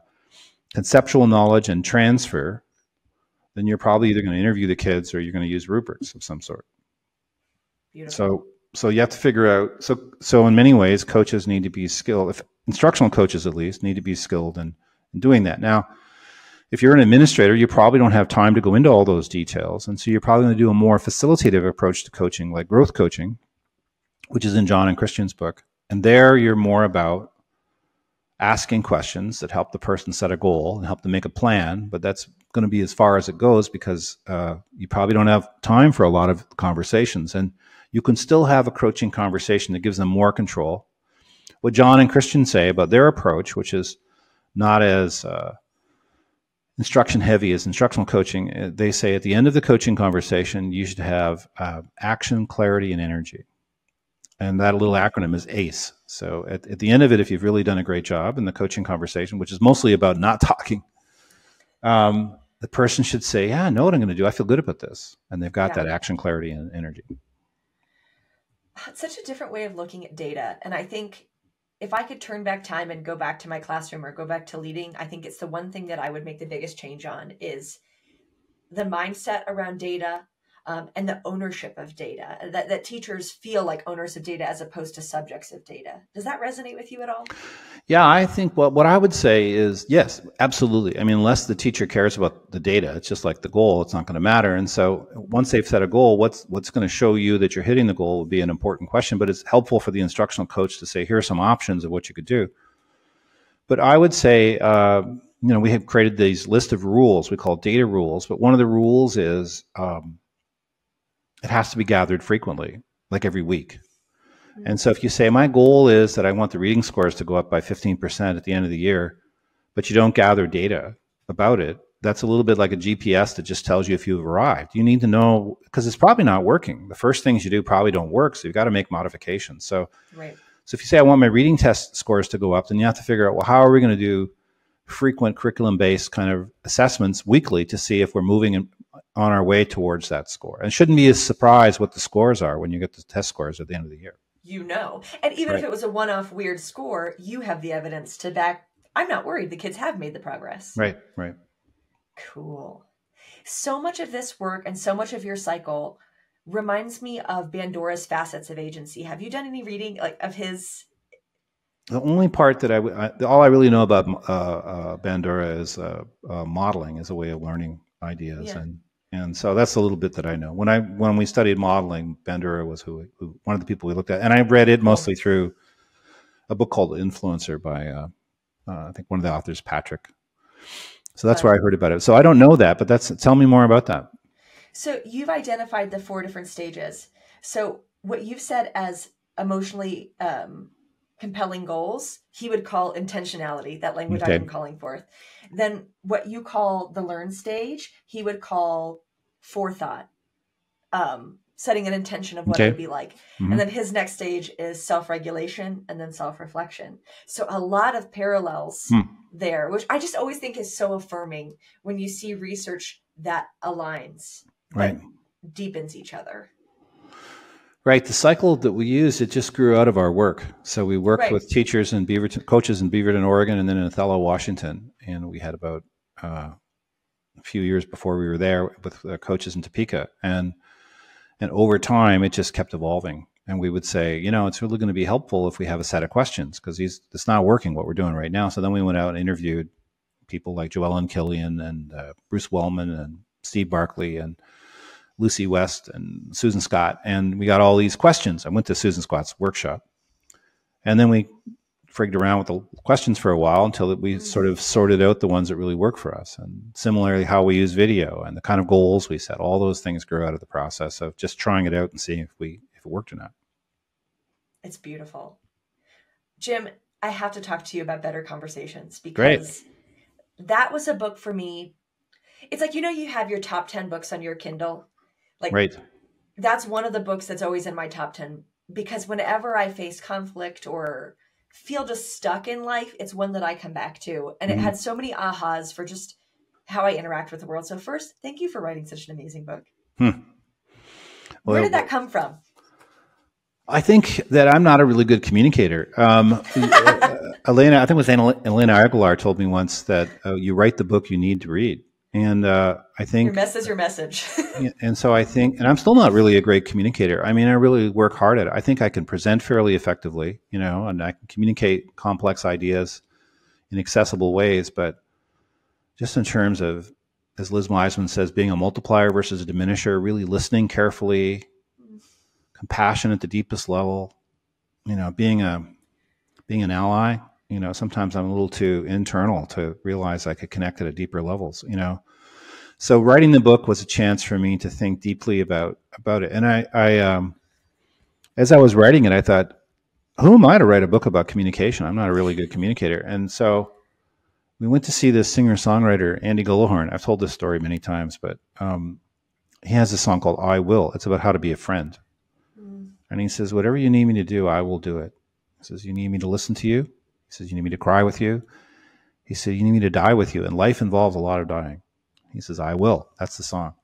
conceptual knowledge and transfer, then you're probably either going to interview the kids or you're going to use rubrics of some sort. Beautiful. So, so you have to figure out. So, so in many ways, coaches need to be skilled. If instructional coaches, at least, need to be skilled in, in doing that. Now, if you're an administrator, you probably don't have time to go into all those details, and so you're probably going to do a more facilitative approach to coaching, like growth coaching, which is in John and Christian's book. And there you're more about asking questions that help the person set a goal and help them make a plan. But that's going to be as far as it goes because uh, you probably don't have time for a lot of conversations. And you can still have a coaching conversation that gives them more control what John and Christian say about their approach, which is not as uh, instruction heavy as instructional coaching, uh, they say at the end of the coaching conversation, you should have uh, action, clarity, and energy. And that little acronym is ACE. So at, at, the end of it, if you've really done a great job in the coaching conversation, which is mostly about not [laughs] talking, um, the person should say, "Yeah, I know what I'm going to do. I feel good about this," and they've got yeah. that action, clarity, and energy. It's [sighs] such a different way of looking at data, and I think if I could turn back time and go back to my classroom or go back to leading, I think it's the one thing that I would make the biggest change on is the mindset around data um, and the ownership of data that, that teachers feel like owners of data as opposed to subjects of data. Does that resonate with you at all? Yeah i think what, what i would say is yes absolutely. I mean unless the teacher cares about the data it's just like the goal it's not going to matter. And so once they've set a goal what's what's going to show you that you're hitting the goal would be an important question but it's helpful for the instructional coach to say here are some options of what you could do. But i would say uh, you know we have created these list of rules we call data rules but one of the rules is um, it has to be gathered frequently, like every week. Mm-hmm. And so if you say, my goal is that I want the reading scores to go up by 15% at the end of the year, but you don't gather data about it, that's a little bit like a GPS that just tells you if you've arrived. You need to know because it's probably not working. The first things you do probably don't work, so you've got to make modifications. So, right. so if you say I want my reading test scores to go up, then you have to figure out well how are we going to do frequent curriculum based kind of assessments weekly to see if we're moving in, on our way towards that score. And shouldn't be a surprise what the scores are when you get the test scores at the end of the year. You know. And even right. if it was a one off weird score, you have the evidence to back. I'm not worried. The kids have made the progress. Right, right. Cool. So much of this work and so much of your cycle reminds me of Bandura's facets of agency. Have you done any reading like of his? The only part that I, I all I really know about uh, uh, Bandura is uh, uh modeling as a way of learning ideas, yeah. and and so that's a little bit that I know. When I when we studied modeling, Bandura was who, who one of the people we looked at, and I read it mostly through a book called Influencer by uh, uh, I think one of the authors, Patrick. So that's where I heard about it. So I don't know that, but that's tell me more about that. So you've identified the four different stages. So what you've said as emotionally um, compelling goals, he would call intentionality, that language okay. I'm calling forth. Then what you call the learn stage, he would call forethought, um, setting an intention of what okay. it would be like. Mm-hmm. And then his next stage is self regulation and then self reflection. So a lot of parallels hmm. there, which I just always think is so affirming when you see research that aligns, right? deepens each other. Right. The cycle that we use, it just grew out of our work. So we worked right. with teachers in Beaverton, coaches in Beaverton, Oregon, and then in Othello, Washington. And we had about uh, a few years before we were there with uh, coaches in Topeka. And, and over time, it just kept evolving. And we would say, you know, it's really going to be helpful if we have a set of questions because it's not working what we're doing right now. So then we went out and interviewed people like Joellen Killion and uh, Bruce Wellman and Steve Barkley and Lucy West and Susan Scott, and we got all these questions. I went to Susan Scott's workshop, and then we frigged around with the questions for a while until we mm-hmm. sort of sorted out the ones that really work for us. And similarly, how we use video and the kind of goals we set, all those things grew out of the process of just trying it out and seeing if we if it worked or not. It's beautiful, Jim. I have to talk to you about better conversations because Great. that was a book for me. It's like you know you have your top ten books on your Kindle like, right. That's one of the books that's always in my top 10 because whenever I face conflict or feel just stuck in life, it's one that I come back to. And mm-hmm. it had so many ahas for just how I interact with the world. So, first, thank you for writing such an amazing book. Hmm. Well, Where did that come from? I think that I'm not a really good communicator. Um, [laughs] uh, Elena, I think it was Elena Aguilar told me once that uh, you write the book you need to read. And uh, I think your mess is your message. [laughs] and so I think, and I'm still not really a great communicator. I mean, I really work hard at it. I think I can present fairly effectively, you know, and I can communicate complex ideas in accessible ways. But just in terms of, as Liz Wiseman says, being a multiplier versus a diminisher, really listening carefully, compassion at the deepest level, you know, being a being an ally you know sometimes i'm a little too internal to realize i could connect at a deeper levels you know so writing the book was a chance for me to think deeply about about it and i i um as i was writing it i thought who am I to write a book about communication? I'm not a really good communicator. And so we went to see this singer songwriter, Andy Gullahorn. I've told this story many times, but um, he has a song called I Will. It's about how to be a friend. Mm. And he says, Whatever you need me to do, I will do it. He says, You need me to listen to you. He says, You need me to cry with you. He said, You need me to die with you. And life involves a lot of dying. He says, I will. That's the song.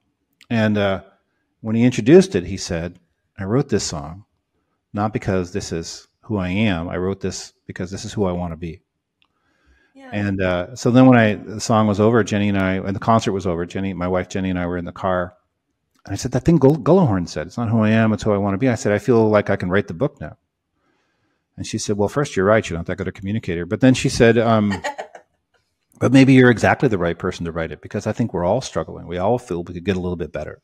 And uh, when he introduced it, he said, I wrote this song not because this is who I am. I wrote this because this is who I want to be. Yeah. And uh, so then when I the song was over, Jenny and I, and the concert was over, Jenny, my wife Jenny and I were in the car. And I said, that thing Gull- Gullahorn said, it's not who I am, it's who I want to be. I said, I feel like I can write the book now. And she said, well, first, you're right. You're not that good a communicator. But then she said, um, [laughs] but maybe you're exactly the right person to write it because I think we're all struggling. We all feel we could get a little bit better.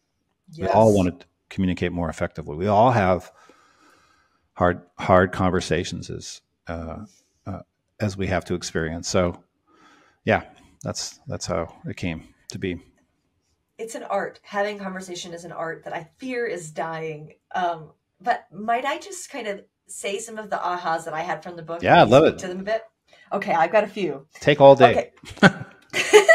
Yes. We all want to communicate more effectively. We all have hard hard conversations as uh, uh, as we have to experience. So, yeah, that's that's how it came to be. It's an art. Having conversation is an art that I fear is dying. Um, but might I just kind of say some of the ahas that I had from the book? Yeah, I love it. To them a bit. Okay, I've got a few. Take all day. Okay. [laughs]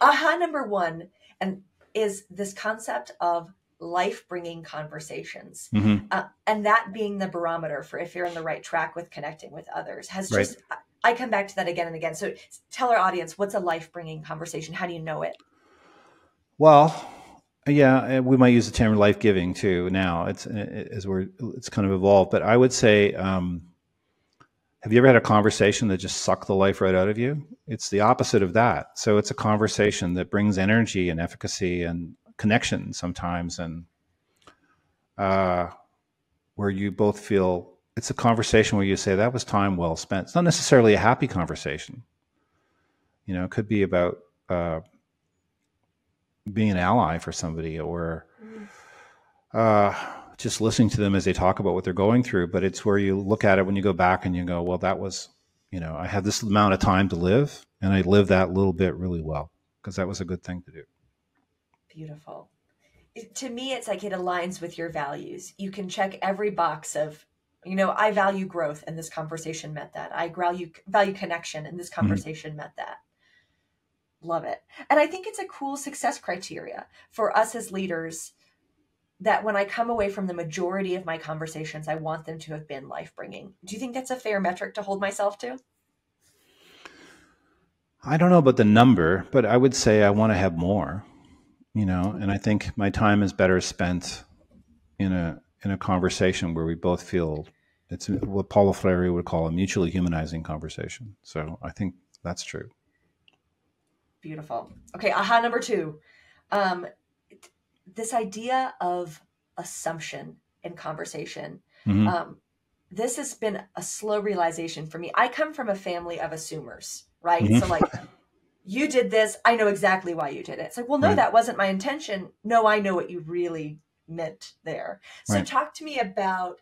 aha number one, and is this concept of life bringing conversations. Mm-hmm. Uh, and that being the barometer for if you're on the right track with connecting with others has right. just, I come back to that again and again. So tell our audience what's a life bringing conversation? How do you know it? Well, yeah, we might use the term life giving too now. It's as we're it's kind of evolved, but I would say, um, have you ever had a conversation that just sucked the life right out of you? It's the opposite of that. So it's a conversation that brings energy and efficacy and connection sometimes and uh, where you both feel it's a conversation where you say that was time well spent. It's not necessarily a happy conversation. You know, it could be about uh, being an ally for somebody or uh, just listening to them as they talk about what they're going through. But it's where you look at it when you go back and you go, well, that was, you know, I had this amount of time to live and I lived that little bit really well because that was a good thing to do beautiful. To me, it's like it aligns with your values. You can check every box of, you know, I value growth, and this conversation met that. I value value connection, and this mm-hmm. conversation mm-hmm. met that. Love it, and I think it's a cool success criteria for us as leaders. That when I come away from the majority of my conversations, I want them to have been life bringing. Do you think that's a fair metric to hold myself to? I don't know about the number, but I would say I want to have more you know and i think my time is better spent in a in a conversation where we both feel it's what paulo freire would call a mutually humanizing conversation so i think that's true beautiful okay aha number two um, this idea of assumption in conversation mm-hmm. um, this has been a slow realization for me i come from a family of assumers right mm-hmm. so like you did this. I know exactly why you did it. It's like, well, no, right. that wasn't my intention. No, I know what you really meant there. So right. talk to me about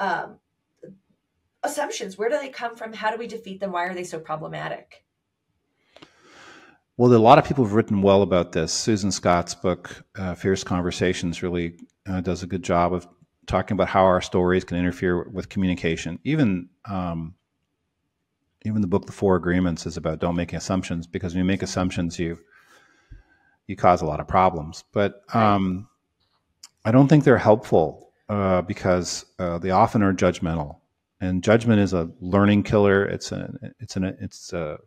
um, assumptions. Where do they come from? How do we defeat them? Why are they so problematic? Well, a lot of people have written well about this. Susan Scott's book, uh, Fierce Conversations, really uh, does a good job of talking about how our stories can interfere with communication. Even um, even the book the four agreements is about don't make assumptions because when you make assumptions you you cause a lot of problems but um, i don't think they're helpful uh, because uh, they often are judgmental and judgment is a learning killer it's an it's an it's a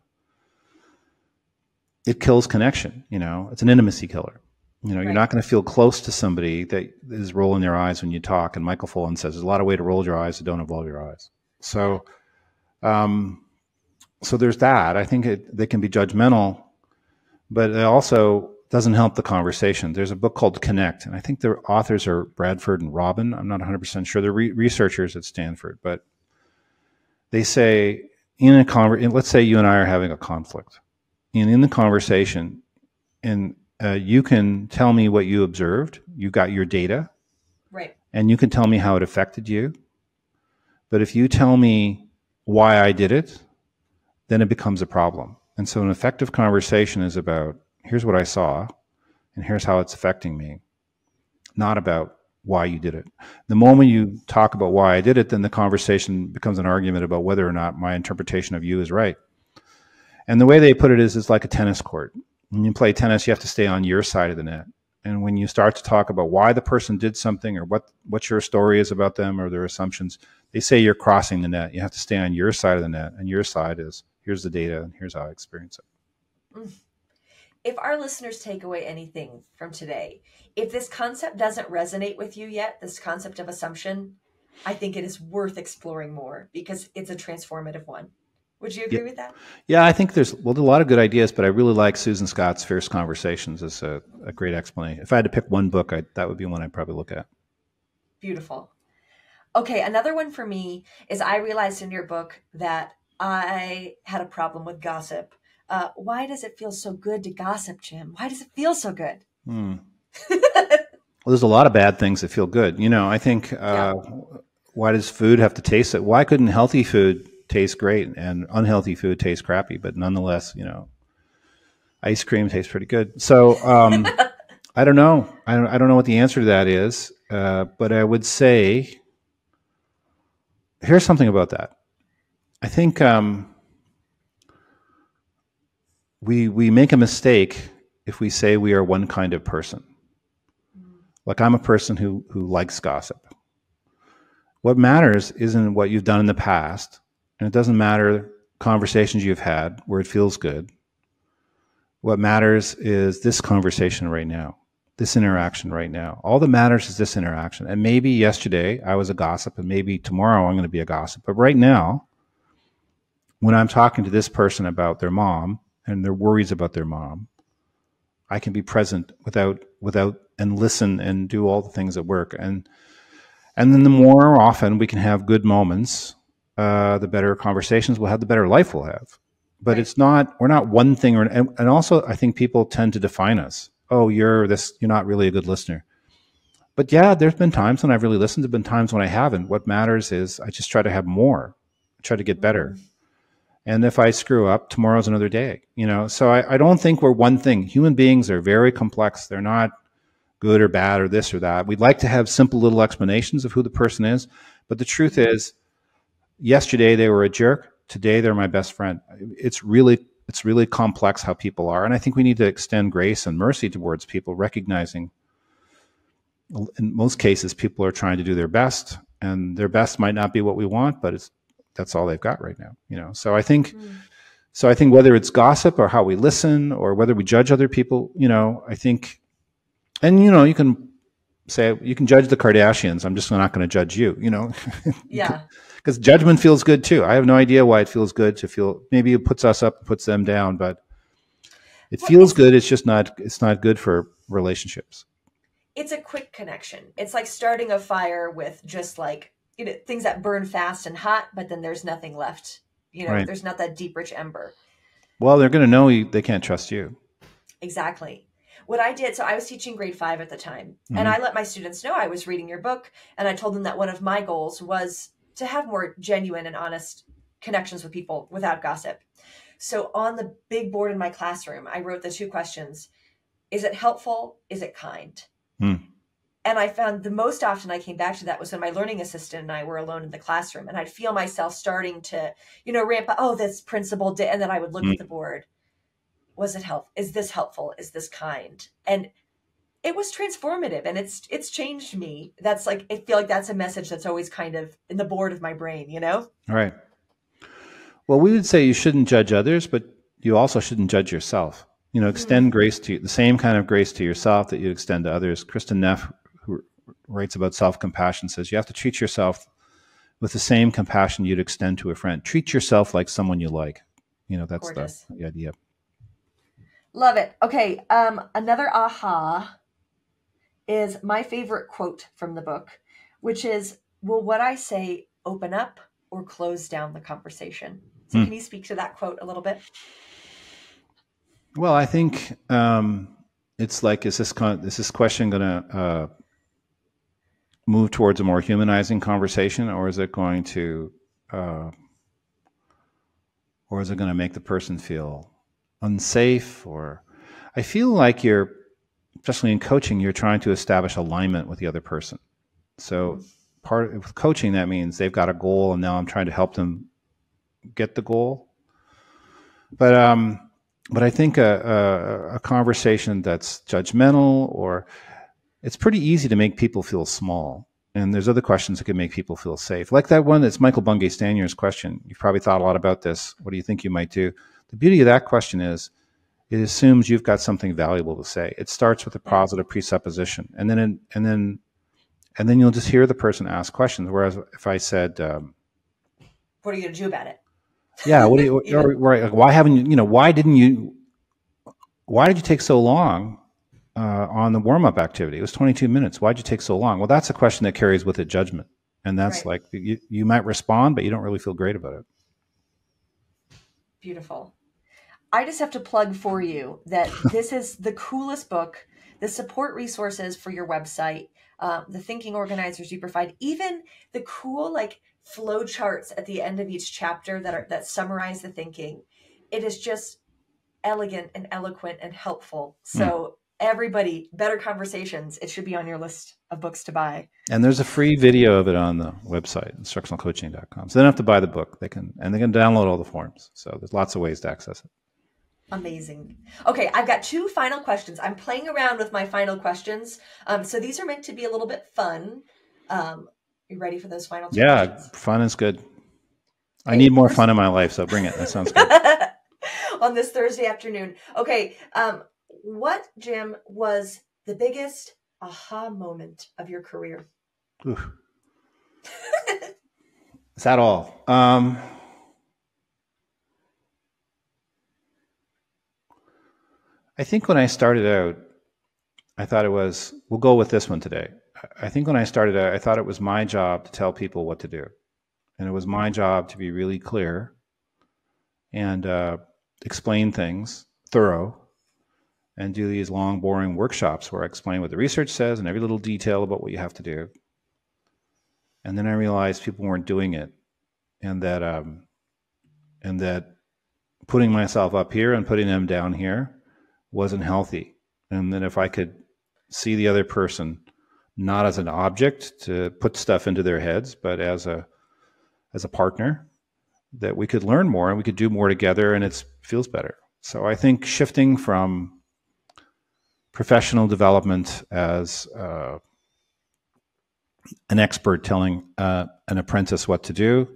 it kills connection you know it's an intimacy killer you know right. you're not going to feel close to somebody that is rolling their eyes when you talk and michael fullan says there's a lot of way to roll your eyes that don't involve your eyes so um, so there's that. I think it, they can be judgmental, but it also doesn't help the conversation. There's a book called Connect, and I think the authors are Bradford and Robin. I'm not 100% sure. They're re- researchers at Stanford, but they say in a conver- let's say you and I are having a conflict, and in the conversation, and uh, you can tell me what you observed. You got your data, right? And you can tell me how it affected you. But if you tell me why I did it, then it becomes a problem. And so an effective conversation is about here's what I saw and here's how it's affecting me, not about why you did it. The moment you talk about why I did it, then the conversation becomes an argument about whether or not my interpretation of you is right. And the way they put it is it's like a tennis court. When you play tennis, you have to stay on your side of the net. And when you start to talk about why the person did something or what, what your story is about them or their assumptions, they say you're crossing the net. You have to stay on your side of the net. And your side is here's the data and here's how I experience it. Mm. If our listeners take away anything from today, if this concept doesn't resonate with you yet, this concept of assumption, I think it is worth exploring more because it's a transformative one. Would you agree yeah. with that? Yeah, I think there's well, a lot of good ideas, but I really like Susan Scott's Fierce Conversations as a, a great explanation. If I had to pick one book, I, that would be one I'd probably look at. Beautiful. Okay, another one for me is I realized in your book that I had a problem with gossip. Uh, why does it feel so good to gossip, Jim? Why does it feel so good? Hmm. [laughs] well, there's a lot of bad things that feel good. You know, I think uh, yeah. why does food have to taste it? Why couldn't healthy food tastes great and unhealthy food tastes crappy, but nonetheless, you know, ice cream tastes pretty good. So um, [laughs] I don't know. I don't, I don't know what the answer to that is, uh, but I would say here's something about that. I think um, we we make a mistake if we say we are one kind of person. Like I'm a person who who likes gossip. What matters isn't what you've done in the past and it doesn't matter conversations you've had where it feels good. What matters is this conversation right now, this interaction right now. All that matters is this interaction. And maybe yesterday I was a gossip, and maybe tomorrow I'm going to be a gossip. But right now, when I'm talking to this person about their mom and their worries about their mom, I can be present without without and listen and do all the things at work. And and then the more often we can have good moments uh, the better conversations we'll have, the better life we'll have. But right. it's not, we're not one thing. Or, and, and also, I think people tend to define us. Oh, you're this, you're not really a good listener. But yeah, there's been times when I've really listened. There've been times when I haven't. What matters is I just try to have more, I try to get better. Mm-hmm. And if I screw up, tomorrow's another day, you know? So I, I don't think we're one thing. Human beings are very complex. They're not good or bad or this or that. We'd like to have simple little explanations of who the person is. But the truth is, yesterday they were a jerk. Today they're my best friend. It's really it's really complex how people are, and I think we need to extend grace and mercy towards people, recognizing in most cases people are trying to do their best, and their best might not be what we want, but it's that's all they've got right now. You know, so I think. Mm. So I think whether it's gossip or how we listen or whether we judge other people, you know, I think, and you know, you can say you can judge the Kardashians. I'm just not going to judge you. You know. [laughs] Yeah because judgment feels good too. I have no idea why it feels good to feel. Maybe it puts us up, puts them down, but it feels good. It's just not. It's not good for relationships. It's a quick connection. It's like starting a fire with just like you know things that burn fast and hot, but then there's nothing left. You know, right. there's not that deep, rich ember. Well, they're going to know you, they can't trust you. Exactly what I did, so I was teaching grade five at the time, mm-hmm. and I let my students know I was reading your book, and I told them that one of my goals was to have more genuine and honest connections with people without gossip. So on the big board in my classroom, I wrote the two questions Is it helpful? Is it kind? Hmm. And I found the most often I came back to that was when my learning assistant and I were alone in the classroom, and I'd feel myself starting to, you know, ramp up. Oh, this principal did, and then I would look hmm. at the board. Was it help? Is this helpful? Is this kind? And it was transformative and it's it's changed me. That's like i feel like that's a message that's always kind of in the board of my brain you know? All right. Well we would say you shouldn't judge others but you also shouldn't judge yourself. You know extend mm-hmm. grace to the same kind of grace to yourself that you extend to others. Kristin neff who writes about self-compassion says you have to treat yourself with the same compassion you'd extend to a friend. Treat yourself like someone you like. You know that's the, the idea. Love it. Okay um another aha is my favorite quote from the book, which is Will what I say open up or close down the conversation? So, hmm. can you speak to that quote a little bit? Well, I think um, it's like, is this, con- is this question going to uh, move towards a more humanizing conversation, or is it going to, uh, or is it going to make the person feel unsafe? Or I feel like you're especially in coaching, you're trying to establish alignment with the other person. So part of coaching that means they've got a goal, and now I'm trying to help them get the goal. But um, but I think a, a, a conversation that's judgmental or it's pretty easy to make people feel small. And there's other questions that can make people feel safe. Like that one that's Michael Bungay Stanier's question. You've probably thought a lot about this. What do you think you might do? The beauty of that question is it assumes you've got something valuable to say. It starts with a positive presupposition. And then, and then, and then you'll just hear the person ask questions. Whereas if I said, um, what are you going to do about it? Yeah. What do you, [laughs] right. Like, why haven't you, you know, why didn't you, why did you take so long uh, on the warm up activity? It was 22 minutes. Why'd you take so long? Well, that's a question that carries with it judgment. And that's right. like, you, you might respond, but you don't really feel great about it. Beautiful. I just have to plug for you that this is the coolest book, the support resources for your website, um, the thinking organizers you provide, even the cool like flow charts at the end of each chapter that are that summarize the thinking. It is just elegant and eloquent and helpful. Hmm. So mm. everybody, better conversations. It should be on your list of books to buy. And there's a free video of it on the website, instructionalcoaching.com. So they don't have to buy the book. They can and they can download all the forms. So there's lots of ways to access it. Amazing. Okay, I've got two final questions. I'm playing around with my final questions. Um, so these are meant to be a little bit fun. Um, you ready for those final? yeah, questions? fun is good. I need more fun in my life, so bring it. That sounds good. [laughs] On this Thursday afternoon. Okay, um, what Jim was the biggest aha moment of your career? is that all? Um, I think when I started out, I thought it was, we'll go with this one today. I think when I started out, I thought it was my job to tell people what to do. And it was my job to be really clear and uh, explain things thorough and do these long, boring workshops where I explain what the research says and every little detail about what you have to do. And then I realized people weren't doing it and that, um, and that putting myself up here and putting them down here wasn't healthy. And then if I could see the other person not as an object to put stuff into their heads, but as a as a partner, that we could learn more and we could do more together, and it feels better. So I think shifting from professional development as uh, an expert telling uh, an apprentice what to do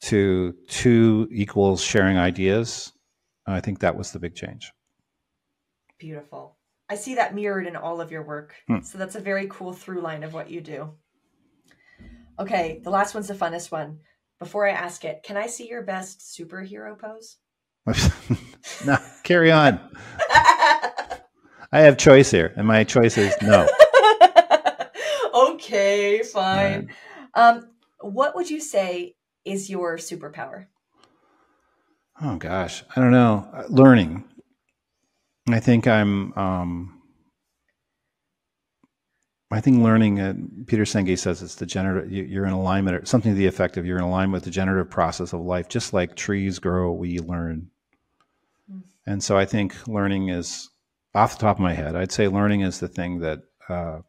to two equals sharing ideas, I think that was the big change. Beautiful. I see that mirrored in all of your work. Hmm. So that's a very cool through line of what you do. Okay, the last one's the funnest one. Before I ask it, can I see your best superhero pose? [laughs] no, carry on. I have choice here, and my choice is no. [laughs] okay, fine. Um, what would you say is your superpower? Oh gosh, I don't know. Uh, learning. I think I'm. Um, I think learning. Uh, Peter Senge says it's the generative. You're in alignment, or something to the effect of you're in alignment with the generative process of life. Just like trees grow, we learn. Mm. And so I think learning is off the top of my head. I'd say learning is the thing that, uh,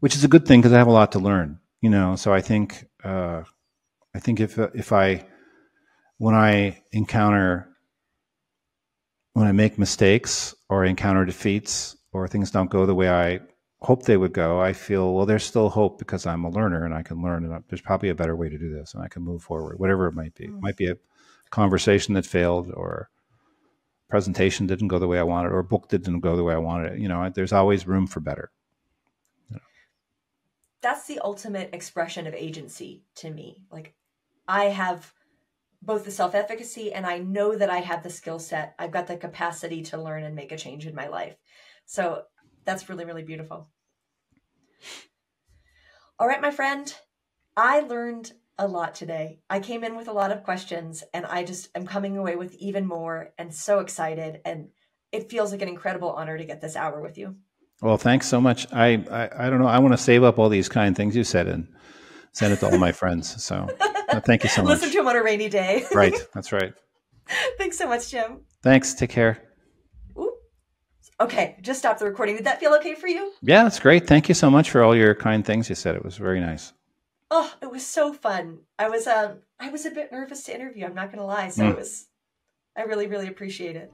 which is a good thing because I have a lot to learn. You know, so I think uh, I think if if I when I encounter when I make mistakes or encounter defeats or things don't go the way I hope they would go, I feel, well, there's still hope because I'm a learner and I can learn and there's probably a better way to do this and I can move forward, whatever it might be. Mm. It might be a conversation that failed or presentation didn't go the way I wanted or book didn't go the way I wanted it. You know, there's always room for better. That's the ultimate expression of agency to me. Like I have both the self efficacy and I know that I have the skill set. I've got the capacity to learn and make a change in my life. So that's really, really beautiful. All right, my friend, I learned a lot today. I came in with a lot of questions and I just am coming away with even more and so excited. And it feels like an incredible honor to get this hour with you. Well, thanks so much. I, I, I don't know. I want to save up all these kind things you said and send it to all my friends. So thank you so [laughs] much. Listen to him on a rainy day. [laughs] right. That's right. Thanks so much, Jim. Thanks. Take care. Ooh. Oh, Okay, just stop the recording. Did that feel okay for you? Yeah, it's great. Thank you so much for all your kind things you said. It was very nice. Oh, it was so fun. I was um I was a bit nervous to interview, I'm not gonna lie. So mm. it was I really, really appreciate it.